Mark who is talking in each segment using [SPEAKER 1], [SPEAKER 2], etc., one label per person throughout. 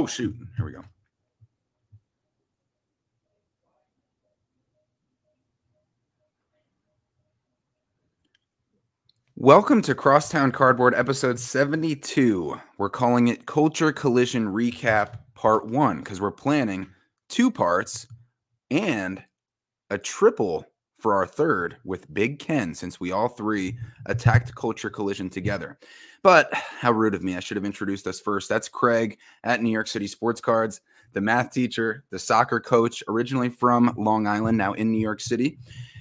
[SPEAKER 1] Oh, shoot. Here we go. Welcome to Crosstown Cardboard episode 72. We're calling it Culture Collision Recap Part 1 because we're planning two parts and a triple for our third with Big Ken since we all three attacked Culture Collision together. But how rude of me. I should have introduced us first. That's Craig at New York City Sports Cards, the math teacher, the soccer coach, originally from Long Island, now in New York City.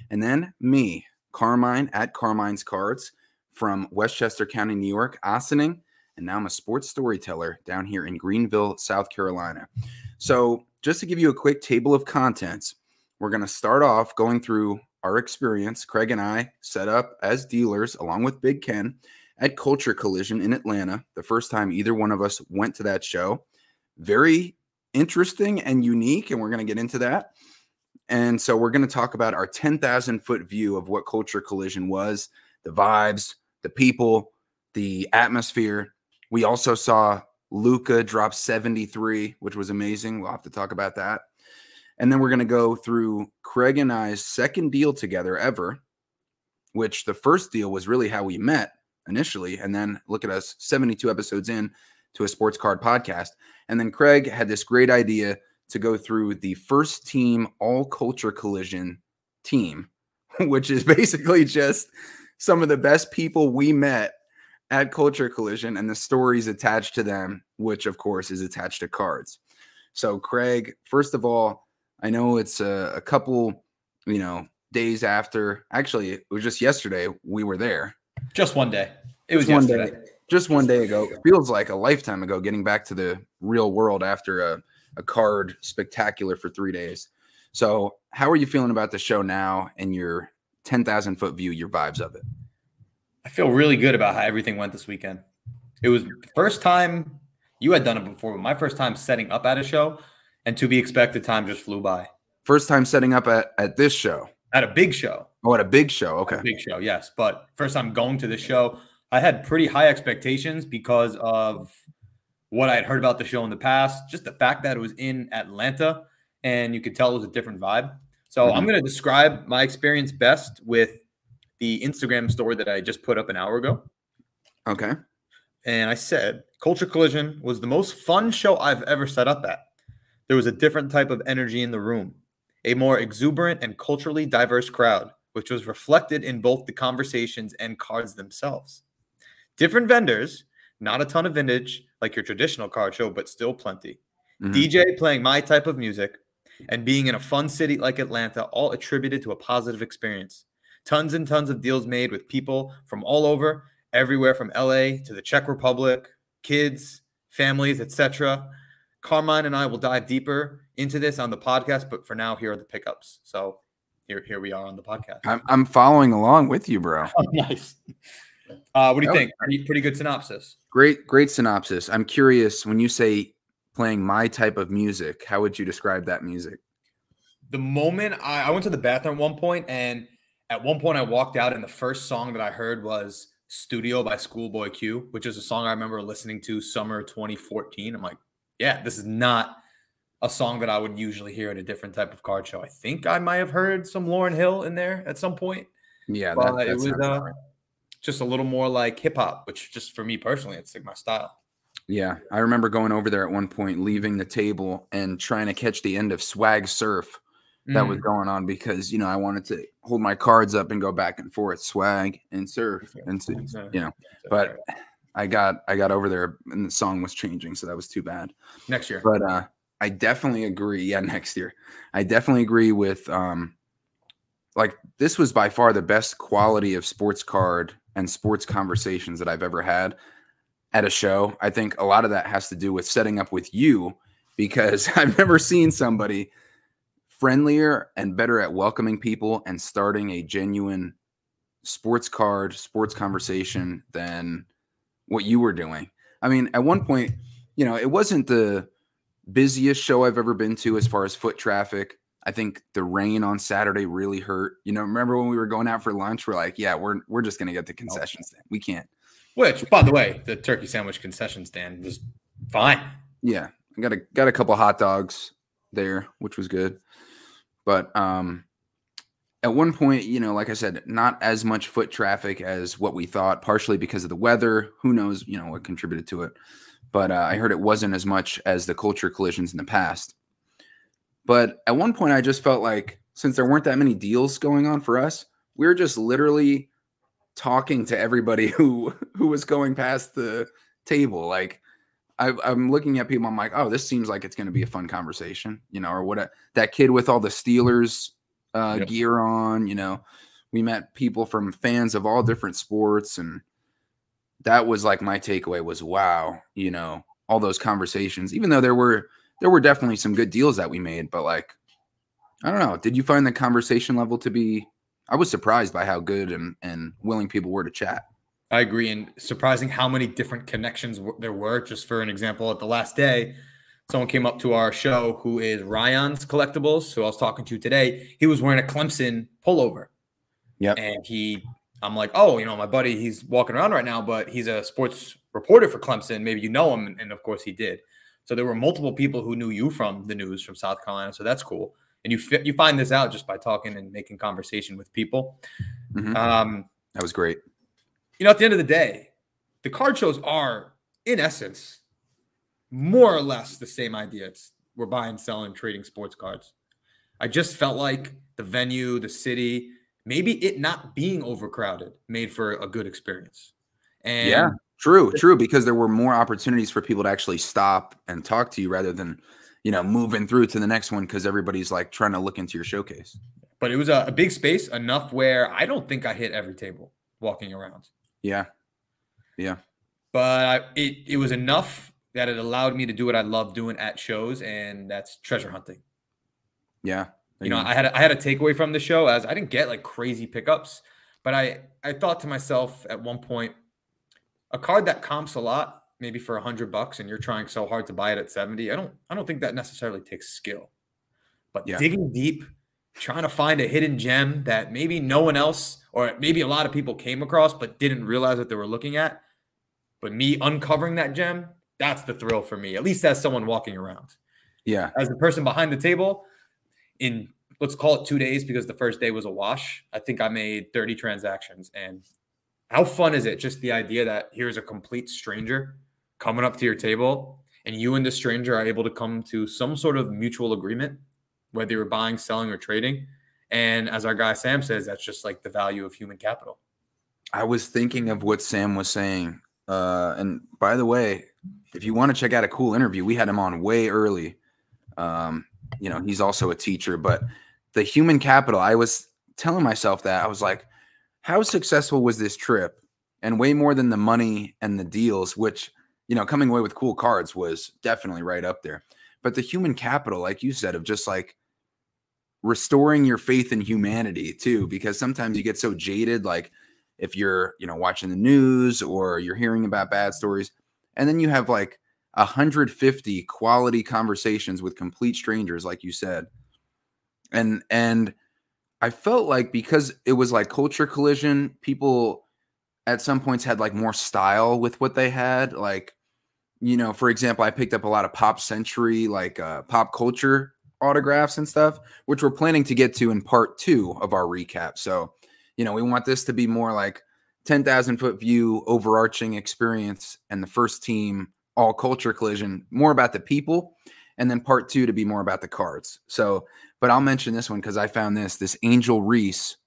[SPEAKER 1] And then me, Carmine at Carmine's Cards from Westchester County, New York, Ossining. And now I'm a sports storyteller down here in Greenville, South Carolina. So, just to give you a quick table of contents, we're going to start off going through our experience. Craig and I set up as dealers along with Big Ken at Culture Collision in Atlanta, the first time either one of us went to that show. Very interesting and unique, and we're going to get into that. And so we're going to talk about our 10,000 foot view of what Culture Collision was, the vibes, the people, the atmosphere. We also saw Luka drop 73, which was amazing. We'll have to talk about that. And then we're going to go through Craig and I's second deal together ever, which the first deal was really how we met initially. And then look at us 72 episodes in to a sports card podcast. And then Craig had this great idea to go through the first team all culture collision team, which is basically just some of the best people we met at Culture Collision and the stories attached to them, which of course is attached to cards. So, Craig, first of all, I know it's a, a couple, you know, days after. Actually, it was just yesterday we were there.
[SPEAKER 2] Just one day. It was
[SPEAKER 1] one
[SPEAKER 2] yesterday.
[SPEAKER 1] day. Just one day ago. It feels like a lifetime ago getting back to the real world after a, a card spectacular for three days. So, how are you feeling about the show now and your 10,000 foot view, your vibes of it?
[SPEAKER 2] I feel really good about how everything went this weekend. It was first time you had done it before, but my first time setting up at a show, and to be expected, time just flew by.
[SPEAKER 1] First time setting up at, at this show.
[SPEAKER 2] At a big show.
[SPEAKER 1] Oh, at a big show. Okay.
[SPEAKER 2] big show, yes. But first time going to the show, I had pretty high expectations because of what I had heard about the show in the past, just the fact that it was in Atlanta and you could tell it was a different vibe. So mm-hmm. I'm going to describe my experience best with the Instagram story that I just put up an hour ago.
[SPEAKER 1] Okay.
[SPEAKER 2] And I said, Culture Collision was the most fun show I've ever set up at. There was a different type of energy in the room, a more exuberant and culturally diverse crowd, which was reflected in both the conversations and cards themselves. Different vendors, not a ton of vintage like your traditional card show, but still plenty. Mm-hmm. DJ playing my type of music, and being in a fun city like Atlanta, all attributed to a positive experience. Tons and tons of deals made with people from all over, everywhere from LA to the Czech Republic, kids, families, etc. Carmine and I will dive deeper into this on the podcast, but for now, here are the pickups. So here, here we are on the podcast.
[SPEAKER 1] I'm, I'm following along with you, bro.
[SPEAKER 2] Oh, nice. Uh, what do you think? Pretty, pretty good synopsis.
[SPEAKER 1] Great, great synopsis. I'm curious when you say playing my type of music, how would you describe that music?
[SPEAKER 2] The moment I, I went to the bathroom at one point, and at one point I walked out, and the first song that I heard was Studio by Schoolboy Q, which is a song I remember listening to summer 2014. I'm like, yeah, this is not a song that I would usually hear at a different type of card show. I think I might have heard some Lauryn Hill in there at some point.
[SPEAKER 1] Yeah, that,
[SPEAKER 2] it was uh, just a little more like hip hop, which just for me personally, it's like my style.
[SPEAKER 1] Yeah, I remember going over there at one point, leaving the table and trying to catch the end of Swag Surf that mm. was going on because you know I wanted to hold my cards up and go back and forth, swag and surf, and you know. But I got I got over there and the song was changing, so that was too bad.
[SPEAKER 2] Next year,
[SPEAKER 1] but uh, I definitely agree. Yeah, next year, I definitely agree with um, like this was by far the best quality of sports card and sports conversations that I've ever had at a show. I think a lot of that has to do with setting up with you because I've never seen somebody friendlier and better at welcoming people and starting a genuine sports card, sports conversation than what you were doing. I mean, at one point, you know, it wasn't the busiest show I've ever been to as far as foot traffic. I think the rain on Saturday really hurt. You know, remember when we were going out for lunch? We're like, yeah, we're we're just gonna get the concession stand. We can't.
[SPEAKER 2] Which, by the way, the turkey sandwich concession stand was fine.
[SPEAKER 1] Yeah, I got a got a couple hot dogs there, which was good. But um, at one point, you know, like I said, not as much foot traffic as what we thought, partially because of the weather. Who knows, you know, what contributed to it. But uh, I heard it wasn't as much as the culture collisions in the past. But at one point, I just felt like since there weren't that many deals going on for us, we were just literally talking to everybody who who was going past the table. Like I, am looking at people, I'm like, oh, this seems like it's going to be a fun conversation, you know, or what a, that kid with all the Steelers uh, yep. gear on, you know, we met people from fans of all different sports, and that was like my takeaway was wow, you know, all those conversations, even though there were there were definitely some good deals that we made, but like, I don't know, did you find the conversation level to be? I was surprised by how good and and willing people were to chat.
[SPEAKER 2] I agree, and surprising how many different connections there were. Just for an example, at the last day, someone came up to our show who is Ryan's Collectibles, who I was talking to today. He was wearing a Clemson pullover.
[SPEAKER 1] Yeah,
[SPEAKER 2] and he, I'm like, oh, you know, my buddy, he's walking around right now, but he's a sports reporter for Clemson. Maybe you know him, and of course he did. So there were multiple people who knew you from the news from South Carolina. So that's cool. And you you find this out just by talking and making conversation with people.
[SPEAKER 1] Mm-hmm. Um, that was great
[SPEAKER 2] you know, at the end of the day, the card shows are, in essence, more or less the same idea. It's we're buying, selling, trading sports cards. I just felt like the venue, the city, maybe it not being overcrowded made for a good experience. And
[SPEAKER 1] yeah, true, true, because there were more opportunities for people to actually stop and talk to you rather than, you know, moving through to the next one because everybody's like trying to look into your showcase.
[SPEAKER 2] But it was a, a big space enough where I don't think I hit every table walking around.
[SPEAKER 1] Yeah. Yeah.
[SPEAKER 2] But I, it it was enough that it allowed me to do what I love doing at shows, and that's treasure hunting.
[SPEAKER 1] Yeah.
[SPEAKER 2] You know, mm-hmm. I had a, I had a takeaway from the show as I didn't get like crazy pickups, but I I thought to myself at one point, a card that comps a lot, maybe for a hundred bucks, and you're trying so hard to buy it at seventy. I don't I don't think that necessarily takes skill, but yeah. digging deep, trying to find a hidden gem that maybe no one else or maybe a lot of people came across but didn't realize what they were looking at. But me uncovering that gem, that's the thrill for me, at least as someone walking around.
[SPEAKER 1] Yeah.
[SPEAKER 2] As the person behind the table, in let's call it two days because the first day was a wash. I think I made 30 transactions. And how fun is it? Just the idea that here's a complete stranger coming up to your table and you and the stranger are able to come to some sort of mutual agreement whether you're buying, selling, or trading. And as our guy Sam says, that's just like the value of human capital.
[SPEAKER 1] I was thinking of what Sam was saying. Uh, and by the way, if you want to check out a cool interview, we had him on way early. Um, you know, he's also a teacher, but the human capital, I was telling myself that I was like, how successful was this trip? And way more than the money and the deals, which, you know, coming away with cool cards was definitely right up there but the human capital like you said of just like restoring your faith in humanity too because sometimes you get so jaded like if you're you know watching the news or you're hearing about bad stories and then you have like 150 quality conversations with complete strangers like you said and and i felt like because it was like culture collision people at some points had like more style with what they had like you know, for example, I picked up a lot of pop century, like uh, pop culture autographs and stuff, which we're planning to get to in part two of our recap. So, you know, we want this to be more like 10,000 foot view, overarching experience, and the first team, all culture collision, more about the people. And then part two to be more about the cards. So, but I'll mention this one because I found this this Angel Reese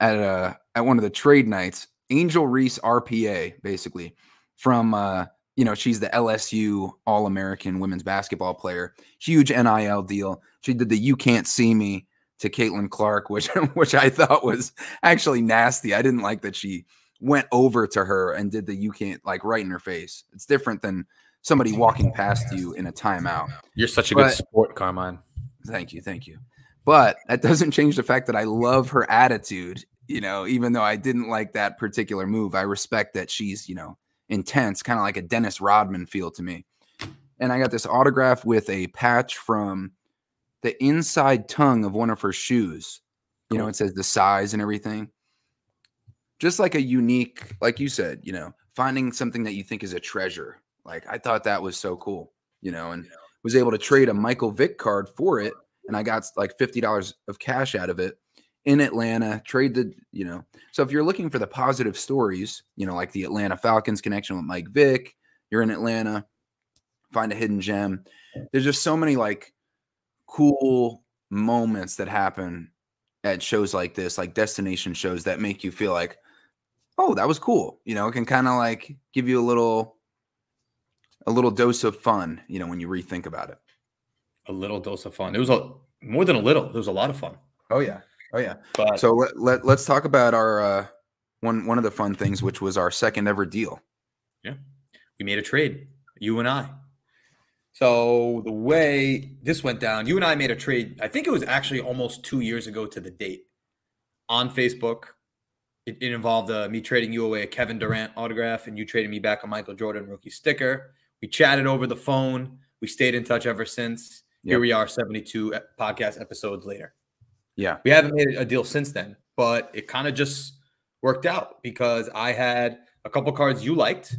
[SPEAKER 1] at a uh, at one of the trade nights. Angel Reese RPA, basically from uh, you know, she's the LSU All American women's basketball player. Huge NIL deal. She did the "You Can't See Me" to Caitlin Clark, which which I thought was actually nasty. I didn't like that she went over to her and did the "You Can't" like right in her face. It's different than somebody walking past you in a timeout.
[SPEAKER 2] You're such a but, good sport, Carmine.
[SPEAKER 1] Thank you, thank you. But that doesn't change the fact that I love her attitude. You know, even though I didn't like that particular move, I respect that she's you know intense, kind of like a Dennis Rodman feel to me. And I got this autograph with a patch from the inside tongue of one of her shoes. You know, it says the size and everything. Just like a unique, like you said, you know, finding something that you think is a treasure. Like I thought that was so cool, you know, and was able to trade a Michael Vick card for it, and I got like fifty dollars of cash out of it in Atlanta. Trade the you know. So if you're looking for the positive stories, you know, like the Atlanta Falcons connection with Mike Vick, you're in Atlanta, find a hidden gem. There's just so many like cool moments that happen at shows like this, like destination shows that make you feel like, oh, that was cool. You know, it can kind of like give you a little a little dose of fun, you know, when you rethink about it.
[SPEAKER 2] A little dose of fun. It was a more than a little. It was a lot of fun.
[SPEAKER 1] Oh yeah. Oh yeah. But so let, let let's talk about our uh one one of the fun things which was our second ever deal.
[SPEAKER 2] Yeah. We made a trade, you and I. So the way this went down, you and I made a trade. I think it was actually almost two years ago to the date on Facebook. It, it involved uh, me trading you away a Kevin Durant autograph, and you traded me back a Michael Jordan rookie sticker. We chatted over the phone. We stayed in touch ever since. Yep. Here we are, 72 podcast episodes later.
[SPEAKER 1] Yeah.
[SPEAKER 2] We haven't made a deal since then, but it kind of just worked out because I had a couple cards you liked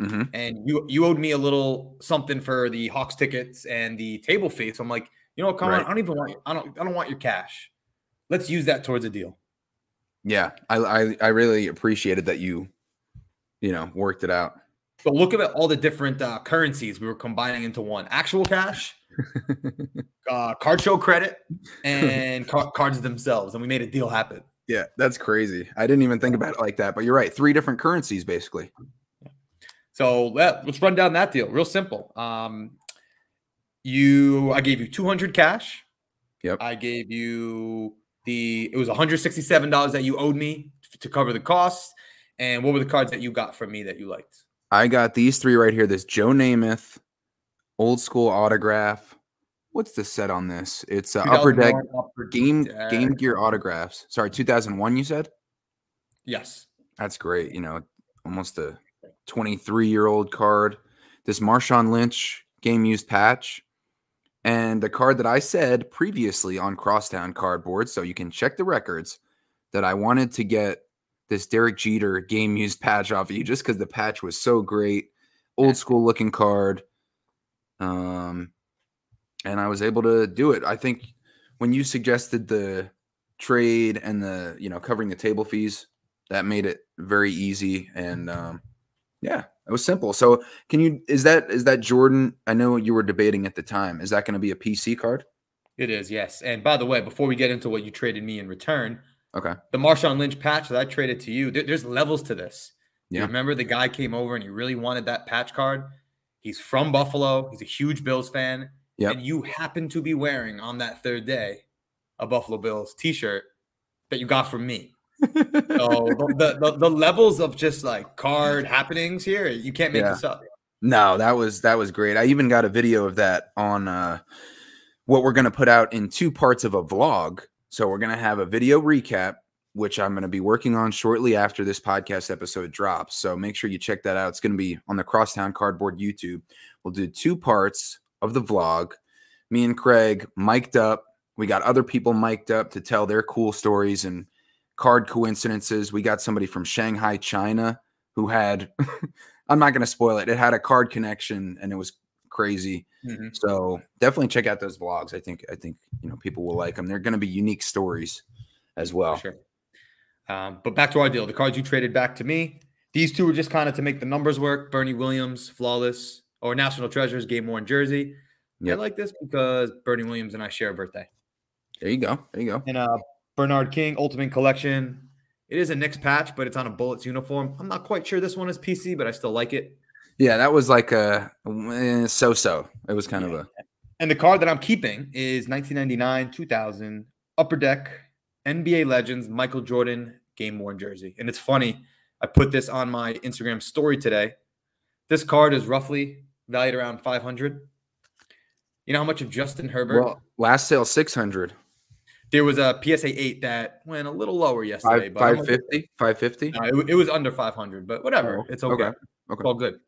[SPEAKER 1] Mm-hmm.
[SPEAKER 2] And you you owed me a little something for the Hawks tickets and the table fee. So I'm like, you know, what, come right. on, I don't even want I don't I don't want your cash. Let's use that towards a deal.
[SPEAKER 1] Yeah, I I, I really appreciated that you, you know, worked it out.
[SPEAKER 2] But look at all the different uh, currencies we were combining into one: actual cash, uh, card show credit, and ca- cards themselves, and we made a deal happen.
[SPEAKER 1] Yeah, that's crazy. I didn't even think about it like that, but you're right. Three different currencies, basically.
[SPEAKER 2] So let, us run down that deal. Real simple. Um, you, I gave you 200 cash.
[SPEAKER 1] Yep.
[SPEAKER 2] I gave you the, it was $167 that you owed me to cover the costs. And what were the cards that you got from me that you liked?
[SPEAKER 1] I got these three right here. This Joe Namath old school autograph. What's the set on this? It's uh, upper deck upper game deck. game gear autographs. Sorry, 2001 you said?
[SPEAKER 2] Yes.
[SPEAKER 1] That's great. You know, almost a 23 year old card, this Marshawn Lynch game used patch, and the card that I said previously on Crosstown cardboard, so you can check the records, that I wanted to get this Derek Jeter game used patch off of you just because the patch was so great, old school looking card. Um, and I was able to do it. I think when you suggested the trade and the you know covering the table fees, that made it very easy and um, yeah, it was simple. So, can you is that is that Jordan? I know you were debating at the time. Is that going to be a PC card?
[SPEAKER 2] It is, yes. And by the way, before we get into what you traded me in return,
[SPEAKER 1] okay,
[SPEAKER 2] the Marshawn Lynch patch that I traded to you, there, there's levels to this.
[SPEAKER 1] Yeah.
[SPEAKER 2] You remember the guy came over and he really wanted that patch card. He's from Buffalo. He's a huge Bills fan.
[SPEAKER 1] Yep.
[SPEAKER 2] And you happen to be wearing on that third day a Buffalo Bills t-shirt that you got from me so the, the, the levels of just like card happenings here, you can't make yeah. this up.
[SPEAKER 1] No, that was that was great. I even got a video of that on uh, what we're going to put out in two parts of a vlog. So we're going to have a video recap, which I'm going to be working on shortly after this podcast episode drops. So make sure you check that out. It's going to be on the Crosstown Cardboard YouTube. We'll do two parts of the vlog. Me and Craig mic'd up. We got other people mic'd up to tell their cool stories and card coincidences. We got somebody from Shanghai, China, who had, I'm not going to spoil it, it had a card connection and it was crazy. Mm-hmm. So definitely check out those vlogs. I think, I think, you know, people will like them. They're going to be unique stories as well.
[SPEAKER 2] Sure. Um, but back to our deal, the cards you traded back to me, these two were just kind of to make the numbers work. Bernie Williams, flawless, or National Treasures, game worn jersey. Yep. I like this because Bernie Williams and I share a birthday.
[SPEAKER 1] There you go. There you go.
[SPEAKER 2] And uh, Bernard King Ultimate Collection. It is a Knicks patch, but it's on a Bullets uniform. I'm not quite sure this one is PC, but I still like it.
[SPEAKER 1] Yeah, that was like a eh, so-so. It was kind yeah. of a.
[SPEAKER 2] And the card that I'm keeping is 1999, 2000 Upper Deck NBA Legends Michael Jordan game worn jersey. And it's funny, I put this on my Instagram story today. This card is roughly valued around 500. You know how much of Justin Herbert? Well,
[SPEAKER 1] last sale 600.
[SPEAKER 2] There was a PSA 8 that went a little lower yesterday.
[SPEAKER 1] Five, 550? 550?
[SPEAKER 2] No, it, it, was under 500, but whatever. Oh, it's okay. okay.
[SPEAKER 1] okay.
[SPEAKER 2] all good.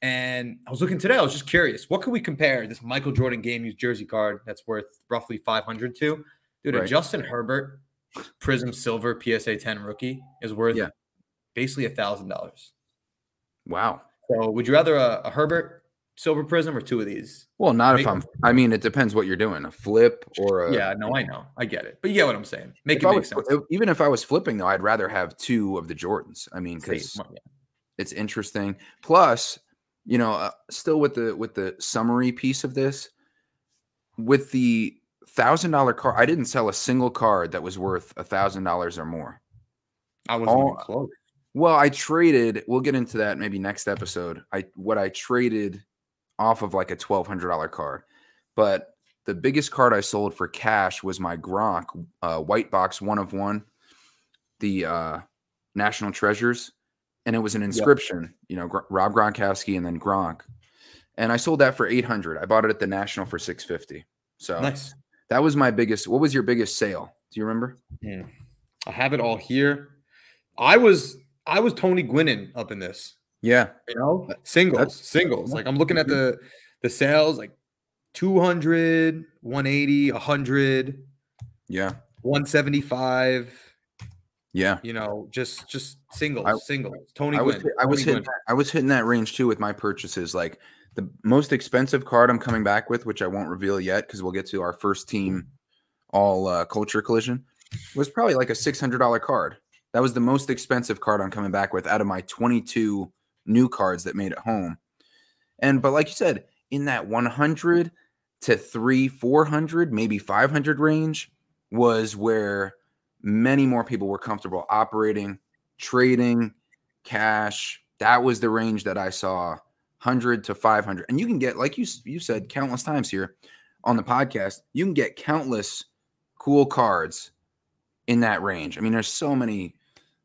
[SPEAKER 2] And I was looking today. I was just curious. What could we compare this Michael Jordan game used jersey card that's worth roughly 500 to? Dude, right. a Justin Herbert Prism Silver PSA 10 rookie is worth yeah. basically a $1,000.
[SPEAKER 1] Wow.
[SPEAKER 2] So would you rather a, a Herbert silver prism or two of these?
[SPEAKER 1] Well, not if I'm. I mean, it depends what you're doing. A flip or a.
[SPEAKER 2] yeah, no, I know, I get it, but you get what I'm saying. Make it make
[SPEAKER 1] was,
[SPEAKER 2] sense.
[SPEAKER 1] even if I was flipping though, I'd rather have two of the Jordans. I mean, because
[SPEAKER 2] yeah.
[SPEAKER 1] it's interesting. Plus, you know, uh, still with the with the summary piece of this, with the thousand dollar card, I didn't sell a single card that was worth a thousand dollars or more.
[SPEAKER 2] I wasn't even close.
[SPEAKER 1] Well, I traded. We'll get into that maybe next episode. I what I traded off of like a twelve hundred dollar card, but the biggest card I sold for cash was my Gronk uh, white box one of one, the uh, National Treasures, and it was an inscription. You know, Gr- Rob Gronkowski and then Gronk, and I sold that for eight hundred. I bought it at the National for six fifty. So
[SPEAKER 2] Nice.
[SPEAKER 1] that was my biggest. What was your biggest sale? Do you remember?
[SPEAKER 2] Hmm. I have it all here. I was I was Tony Gwynn up in this.
[SPEAKER 1] Yeah,
[SPEAKER 2] You know, singles,
[SPEAKER 1] that's-
[SPEAKER 2] singles. Like I'm looking at the the sales, like 200, 180, 100,
[SPEAKER 1] yeah,
[SPEAKER 2] 175.
[SPEAKER 1] yeah.
[SPEAKER 2] You know, just just singles,
[SPEAKER 1] I-
[SPEAKER 2] singles. Tony
[SPEAKER 1] I was
[SPEAKER 2] Gwynn.
[SPEAKER 1] I was
[SPEAKER 2] Tony
[SPEAKER 1] hitting
[SPEAKER 2] Gwynn.
[SPEAKER 1] I was hitting that range too with my purchases. Like the most expensive card I'm coming back with, which I won't reveal yet because we'll get to our first team all uh, culture collision, was probably like a six hundred dollar card. That was the most expensive card I'm coming back with out of my 22 new cards that made it home. And but like you said, in that 100 to three, 400, maybe 500 range was where many more people were comfortable operating, trading, cash. That was the range that I saw 100 to 500. And you can get, like you, you said countless times here on the podcast, you can get countless cool cards in that range. I mean, there's so many,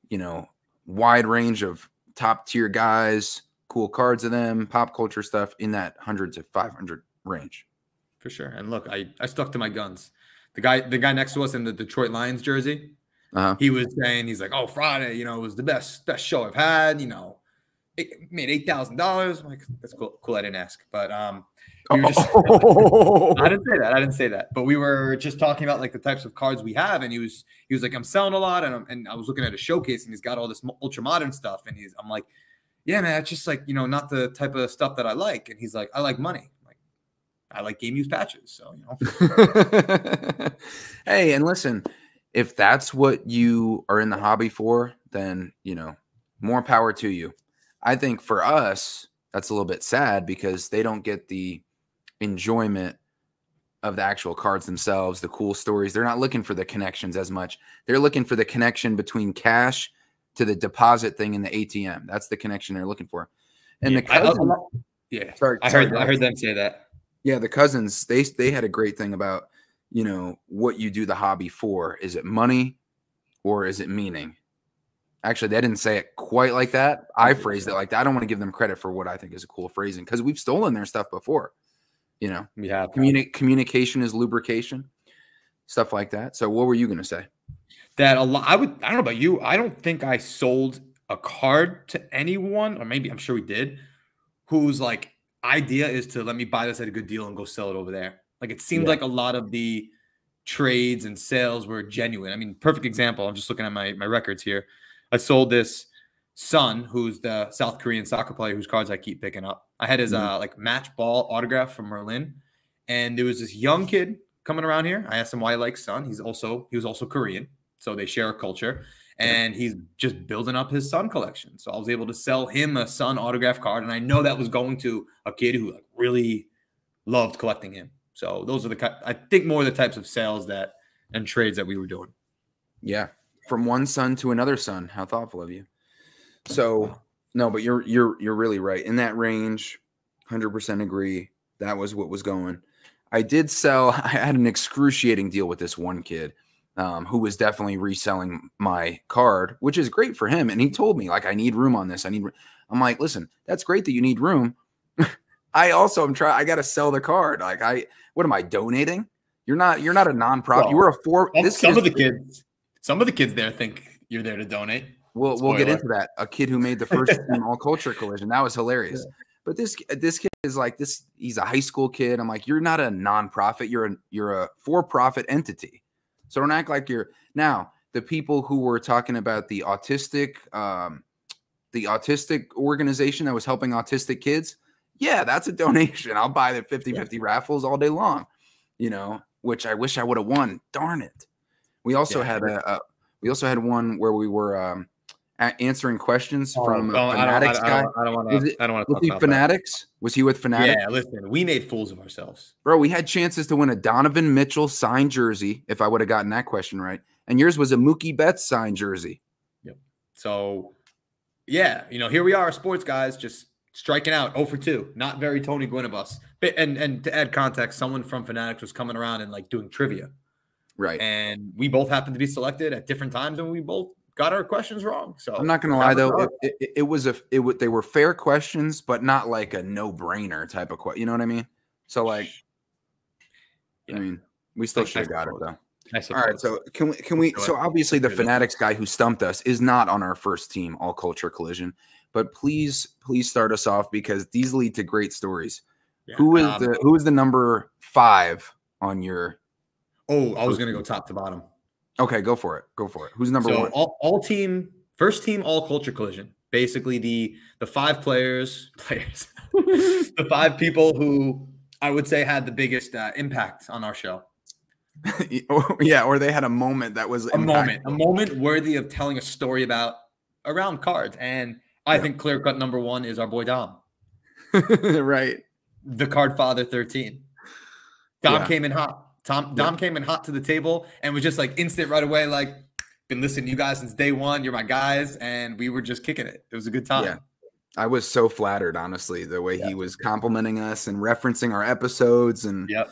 [SPEAKER 1] you know, wide range of top tier guys, cool cards of them, pop culture stuff in that 100 to 500 range.
[SPEAKER 2] for sure. And look, I I stuck to my guns. The guy the guy next to us in the Detroit Lions jersey,
[SPEAKER 1] Uh-huh.
[SPEAKER 2] he was saying he's like, "Oh, Friday, you know, it was the best best show I've had. You know, it made eight thousand dollars. Like that's cool. Cool. I didn't ask, but um, we just, I didn't say that. I didn't say that. But we were just talking about like the types of cards we have, and he was he was like, "I'm selling a lot," and I'm, and I was looking at a showcase, and he's got all this ultra modern stuff, and he's I'm like, "Yeah, man, it's just like you know, not the type of stuff that I like." And he's like, "I like money." I'm like, I like game use patches, so you know.
[SPEAKER 1] hey, and listen, if that's what you are in the hobby for, then, you know, more power to you. I think for us, that's a little bit sad because they don't get the enjoyment of the actual cards themselves, the cool stories. They're not looking for the connections as much. They're looking for the connection between cash to the deposit thing in the ATM. That's the connection they're looking for. And the
[SPEAKER 2] I- I- yeah,
[SPEAKER 1] sorry,
[SPEAKER 2] I heard I heard them say that.
[SPEAKER 1] Yeah, the cousins they they had a great thing about you know what you do the hobby for. Is it money or is it meaning? Actually, they didn't say it quite like that. I phrased it like that. I don't want to give them credit for what I think is a cool phrasing because we've stolen their stuff before. You know,
[SPEAKER 2] have
[SPEAKER 1] communi- communication is lubrication, stuff like that. So, what were you going to say?
[SPEAKER 2] that a lot. I would. I don't know about you. I don't think I sold a card to anyone, or maybe I'm sure we did, whose like idea is to let me buy this at a good deal and go sell it over there. Like it seemed
[SPEAKER 1] Yeah.
[SPEAKER 2] like a lot of the trades and sales were genuine. I mean, perfect example. I'm just looking at my my records here. I sold this Son, who's the South Korean soccer player whose cards I keep picking up. I had his
[SPEAKER 1] Mhm.
[SPEAKER 2] uh like match ball autograph from Merlin, and there was this young kid coming around here. I asked him why he likes Son. He's also he was also Korean, so they share a culture. And he's just building up his Son collection. So I was able to sell him a Son autograph card, and I know that was going to a kid who like really loved collecting him. So those are the I think more the types of sales that and trades that we were doing.
[SPEAKER 1] Yeah, from one son to another son. How thoughtful of you. So no, but you're you're you're really right in that range. Hundred percent agree. That was what was going. I did sell. I had an excruciating deal with this one kid, um, who was definitely reselling my card, which is great for him. And he told me like, I need room on this. I need. r-" I'm like, listen, that's great that you need room. I also am trying. I got to sell the card. Like, I what am I donating? You're not. You're not a nonprofit. you
[SPEAKER 2] Well,
[SPEAKER 1] were a four.
[SPEAKER 2] Some,
[SPEAKER 1] This
[SPEAKER 2] some of the kids, some of the kids there think you're there to donate.
[SPEAKER 1] We'll we'll get into that. A kid who made the first all culture collision. That was hilarious. But this this kid is like this. He's a high school kid. I'm like, you're not a nonprofit. You're a you're a for profit entity. So don't act like you're now the people who were talking about the autistic um, the autistic organization that was helping autistic kids. yeah, that's a donation. I'll buy the 50 50 raffles all day long, you know, which I wish I would have won. Darn it. We also
[SPEAKER 2] Yeah,
[SPEAKER 1] had a, a, we also had one where we were um, answering questions from
[SPEAKER 2] Oh,
[SPEAKER 1] a
[SPEAKER 2] I don't- I
[SPEAKER 1] Fanatics
[SPEAKER 2] don't-
[SPEAKER 1] guy.
[SPEAKER 2] I don't, I don't want to. I don't want to
[SPEAKER 1] Was
[SPEAKER 2] talk
[SPEAKER 1] he
[SPEAKER 2] about that.
[SPEAKER 1] Fanatics? Was he with Fanatics?
[SPEAKER 2] Yeah, listen, we made fools of ourselves.
[SPEAKER 1] Bro, we had chances to win a Donovan Mitchell signed jersey if I would have gotten that question right. And yours was a Mookie Betts signed jersey. Yep.
[SPEAKER 2] So, yeah, you know, here we are, sports guys, just striking out 0 for 2. Not very Tony Gwynn of us. And and to add context, someone from Fanatics was coming around and like doing trivia,
[SPEAKER 1] Right.
[SPEAKER 2] and we both happened to be selected at different times, and we both got our questions wrong. So
[SPEAKER 1] I'm not gonna lie though, it, it, it was a it, they were fair questions, but not like a no brainer type of question. You know what I mean? So like,
[SPEAKER 2] Yeah.
[SPEAKER 1] I mean, we still should have got it though. All right, so can we can we so obviously the fanatics guy who stumped us is not on our first team all culture collision, but please please start us off because these lead to great stories.
[SPEAKER 2] Yeah,
[SPEAKER 1] Who is
[SPEAKER 2] um,
[SPEAKER 1] the who is the number five on your
[SPEAKER 2] Oh, I was gonna go top to bottom.
[SPEAKER 1] okay, go for it. Go for it. Who's number
[SPEAKER 2] so
[SPEAKER 1] one?
[SPEAKER 2] all, all team first team all culture collision. Basically the the five players players the five people who I would say had the biggest uh, impact on our show.
[SPEAKER 1] yeah, or they had a moment that was
[SPEAKER 2] A moment, a moment worthy of telling a story about around cards. And I
[SPEAKER 1] Yeah.
[SPEAKER 2] think clear cut number one is our boy Dom,
[SPEAKER 1] right.
[SPEAKER 2] the card father 13. Dom
[SPEAKER 1] Yeah.
[SPEAKER 2] came in hot. Tom Dom came in hot to the table and was just like instant right away, like been listening to you guys since day one. You're my guys, and we were just kicking it. It was a good time.
[SPEAKER 1] Yeah. I was so flattered, honestly, the way
[SPEAKER 2] Yeah.
[SPEAKER 1] he was complimenting us and referencing our episodes and
[SPEAKER 2] Yep.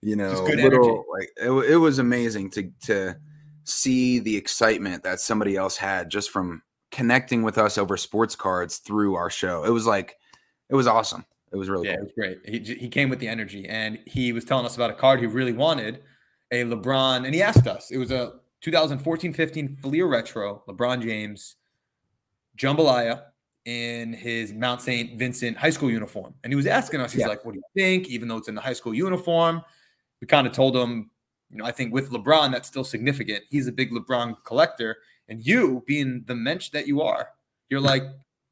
[SPEAKER 1] you know,
[SPEAKER 2] good
[SPEAKER 1] little
[SPEAKER 2] energy.
[SPEAKER 1] like it, it was amazing to to see the excitement that somebody else had just from connecting with us over sports cards through our show. It was like it was awesome. It was really
[SPEAKER 2] Yeah, it was great. He, he came with the energy and he was telling us about a card he really wanted, a LeBron, and he asked us. It was a 2014-15 Fleer Retro, LeBron James, Jambalaya in his Mount St. Vincent high school uniform. And he was asking us, he's
[SPEAKER 1] Yeah.
[SPEAKER 2] like, what do you think? Even though it's in the high school uniform, we kind of told him, you know, I think with LeBron, that's still significant. He's a big LeBron collector. And you, being the mensch that you are, you're like,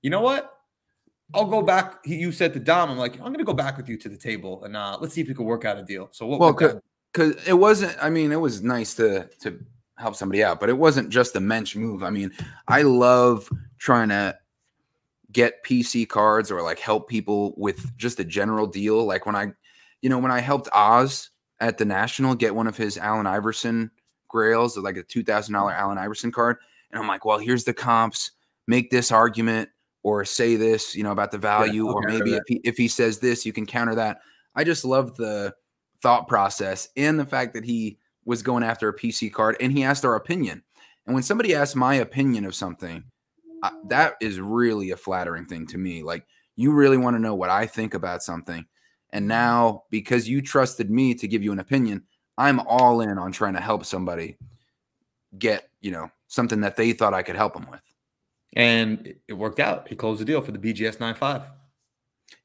[SPEAKER 2] you know what? I'll go back. You said to Dom, I'm like, I'm going to go back with you to the table and uh, let's see if we can work out a deal. So what?
[SPEAKER 1] Well, because it wasn't i mean it was nice to to help somebody out but it wasn't just a mensch move i mean i love trying to get pc cards or like help people with just a general deal like when i you know when i helped oz at the national get one of his allen iverson grails like a $2000 allen iverson card and i'm like well here's the comps make this argument or say this you know about the value or
[SPEAKER 2] okay,
[SPEAKER 1] maybe if he, if he says this you can counter that i just love the thought process and the fact that he was going after a PC card and he asked our opinion. And when somebody asks my opinion of something, I, that is really a flattering thing to me. Like you really want to know what I think about something. And now because you trusted me to give you an opinion, I'm all in on trying to help somebody get, you know, something that they thought I could help them with.
[SPEAKER 2] And it- worked out. He closed the deal for the BGS 95.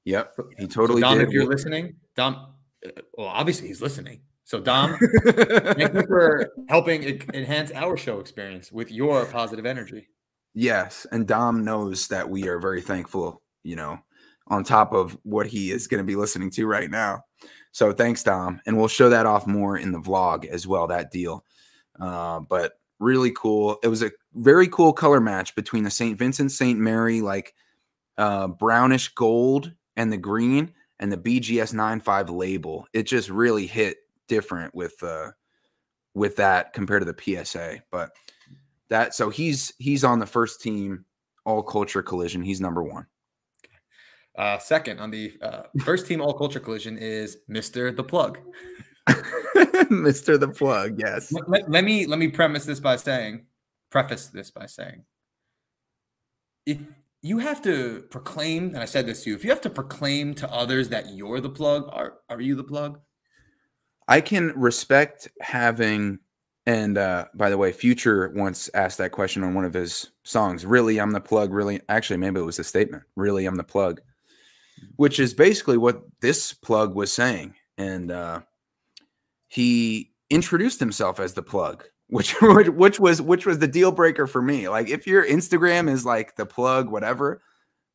[SPEAKER 1] Yep. He
[SPEAKER 2] So
[SPEAKER 1] totally
[SPEAKER 2] Dom,
[SPEAKER 1] did.
[SPEAKER 2] if you're listening, Dom, uh, well, obviously he's listening. So Dom, thank you for helping enhance our show experience with your positive energy.
[SPEAKER 1] Yes, and Dom knows that we are very thankful, you know, on top of what he is going to be listening to right now. So thanks, Dom, and we'll show that off more in the vlog as well. That deal, uh, but really cool. It was a very cool color match between the Saint Vincent Saint Mary like uh, brownish gold and the green, and the BGS 95 label. It just really hit different with uh, with that compared to the PSA, but that so he's he's on the first team all culture collision he's number one
[SPEAKER 2] Uh, second on the uh, first team all culture collision is Mr. The Plug.
[SPEAKER 1] mr the plug yes.
[SPEAKER 2] Let, let- let me let me premise this by saying, preface this by saying, if you have to proclaim, and I said this to you, if you have to proclaim to others that you're the plug, are are you the plug?
[SPEAKER 1] i can respect having and uh by the way Future once asked that question on one of his songs really i'm the plug? Really? Actually maybe it was a statement really i'm the plug? Which is basically what this plug was saying and uh he introduced himself as the plug which which, was which was the deal breaker for me like if your instagram is like the plug whatever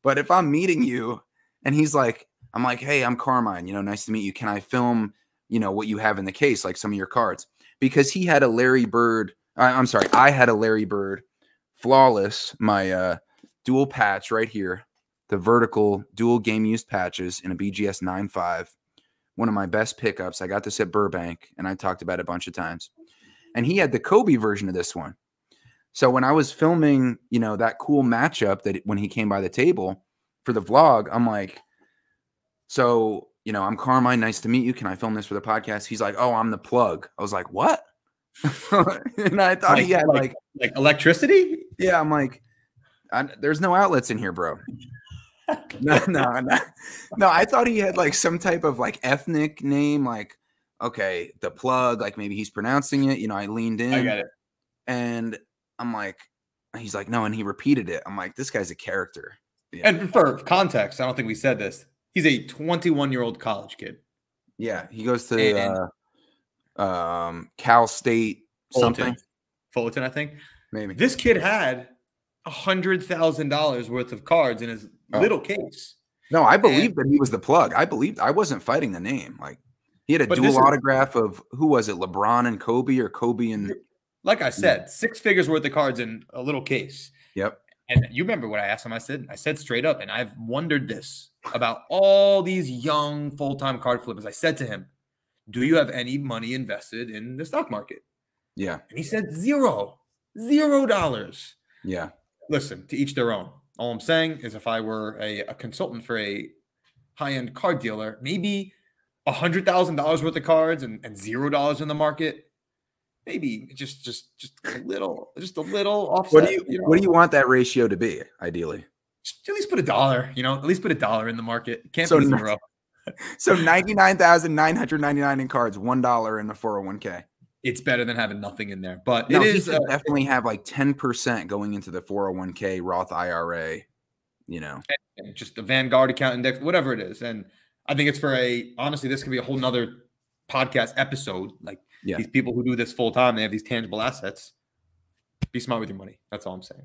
[SPEAKER 1] but if i'm meeting you and he's like I'm like, hey, I'm Carmine. You know, nice to meet you. Can I film, you know, what you have in the case, like some of your cards? Because he had a Larry Bird. I, I'm sorry, I had a Larry Bird flawless, my uh, dual patch right here, the vertical dual game used patches in a BGS 9.5. One of my best pickups. I got this at Burbank and I talked about it a bunch of times. And he had the Kobe version of this one. So when I was filming, you know, that cool matchup that when he came by the table for the vlog, I'm like, so, you know, I'm Carmine. Nice to meet you. Can I film this for the podcast? He's like, oh, I'm the plug. I was like, what? and I thought
[SPEAKER 2] like,
[SPEAKER 1] he had
[SPEAKER 2] like,
[SPEAKER 1] like,
[SPEAKER 2] like electricity.
[SPEAKER 1] yeah, I'm like, there's no outlets in here, bro. no, no, no, no. I thought he had like some type of like ethnic name, like okay, the plug, like maybe he's pronouncing it. You know, I leaned in,
[SPEAKER 2] I get it.
[SPEAKER 1] and I'm like, he's like, no, and he repeated it. I'm like, this guy's a character. Yeah,
[SPEAKER 2] And for context, I don't think we said this. He's a 21 year old college kid.
[SPEAKER 1] yeah. He goes to
[SPEAKER 2] And-
[SPEAKER 1] uh, um, Cal State something,
[SPEAKER 2] Fullerton. Fullerton, I think.
[SPEAKER 1] maybe.
[SPEAKER 2] This kid had hundred thousand dollars worth of cards in his
[SPEAKER 1] Oh.
[SPEAKER 2] little case.
[SPEAKER 1] No, I believe that he was the plug. I believed I wasn't fighting the name. Like he had a dual
[SPEAKER 2] this is-
[SPEAKER 1] autograph of who was it, LeBron and Kobe or Kobe and
[SPEAKER 2] Like I said, six figures worth of cards in a little case.
[SPEAKER 1] yep.
[SPEAKER 2] And you remember what I asked him? I said, I said straight up, and I've wondered this about all these young full-time card flippers. I said to him, Do you have any money invested in the stock market?
[SPEAKER 1] Yeah.
[SPEAKER 2] And he said, Zero. Zero dollars.
[SPEAKER 1] Yeah.
[SPEAKER 2] Listen, to each their own. All I'm saying is if I were a, a consultant for a high-end card dealer, maybe a hundred thousand dollars worth of cards and, and zero dollars in the market. Maybe just just just a little, just a little offset.
[SPEAKER 1] What do you,
[SPEAKER 2] know?
[SPEAKER 1] what do you want that ratio to be ideally?
[SPEAKER 2] Just at least put a dollar, you know, at least put a dollar in the market. Can't
[SPEAKER 1] So
[SPEAKER 2] be zero.
[SPEAKER 1] So 99,999 in cards, $1 in the 401k.
[SPEAKER 2] It's better than having nothing in there. But
[SPEAKER 1] No,
[SPEAKER 2] it is uh,
[SPEAKER 1] definitely have like 10% going into the 401k Roth IRA, you know.
[SPEAKER 2] just a Vanguard account index, whatever it is. And I think it's for a honestly, this could be a whole nother podcast episode. Like
[SPEAKER 1] Yeah.
[SPEAKER 2] these people who do this full time, they have these tangible assets. Be smart with your money. That's all I'm saying.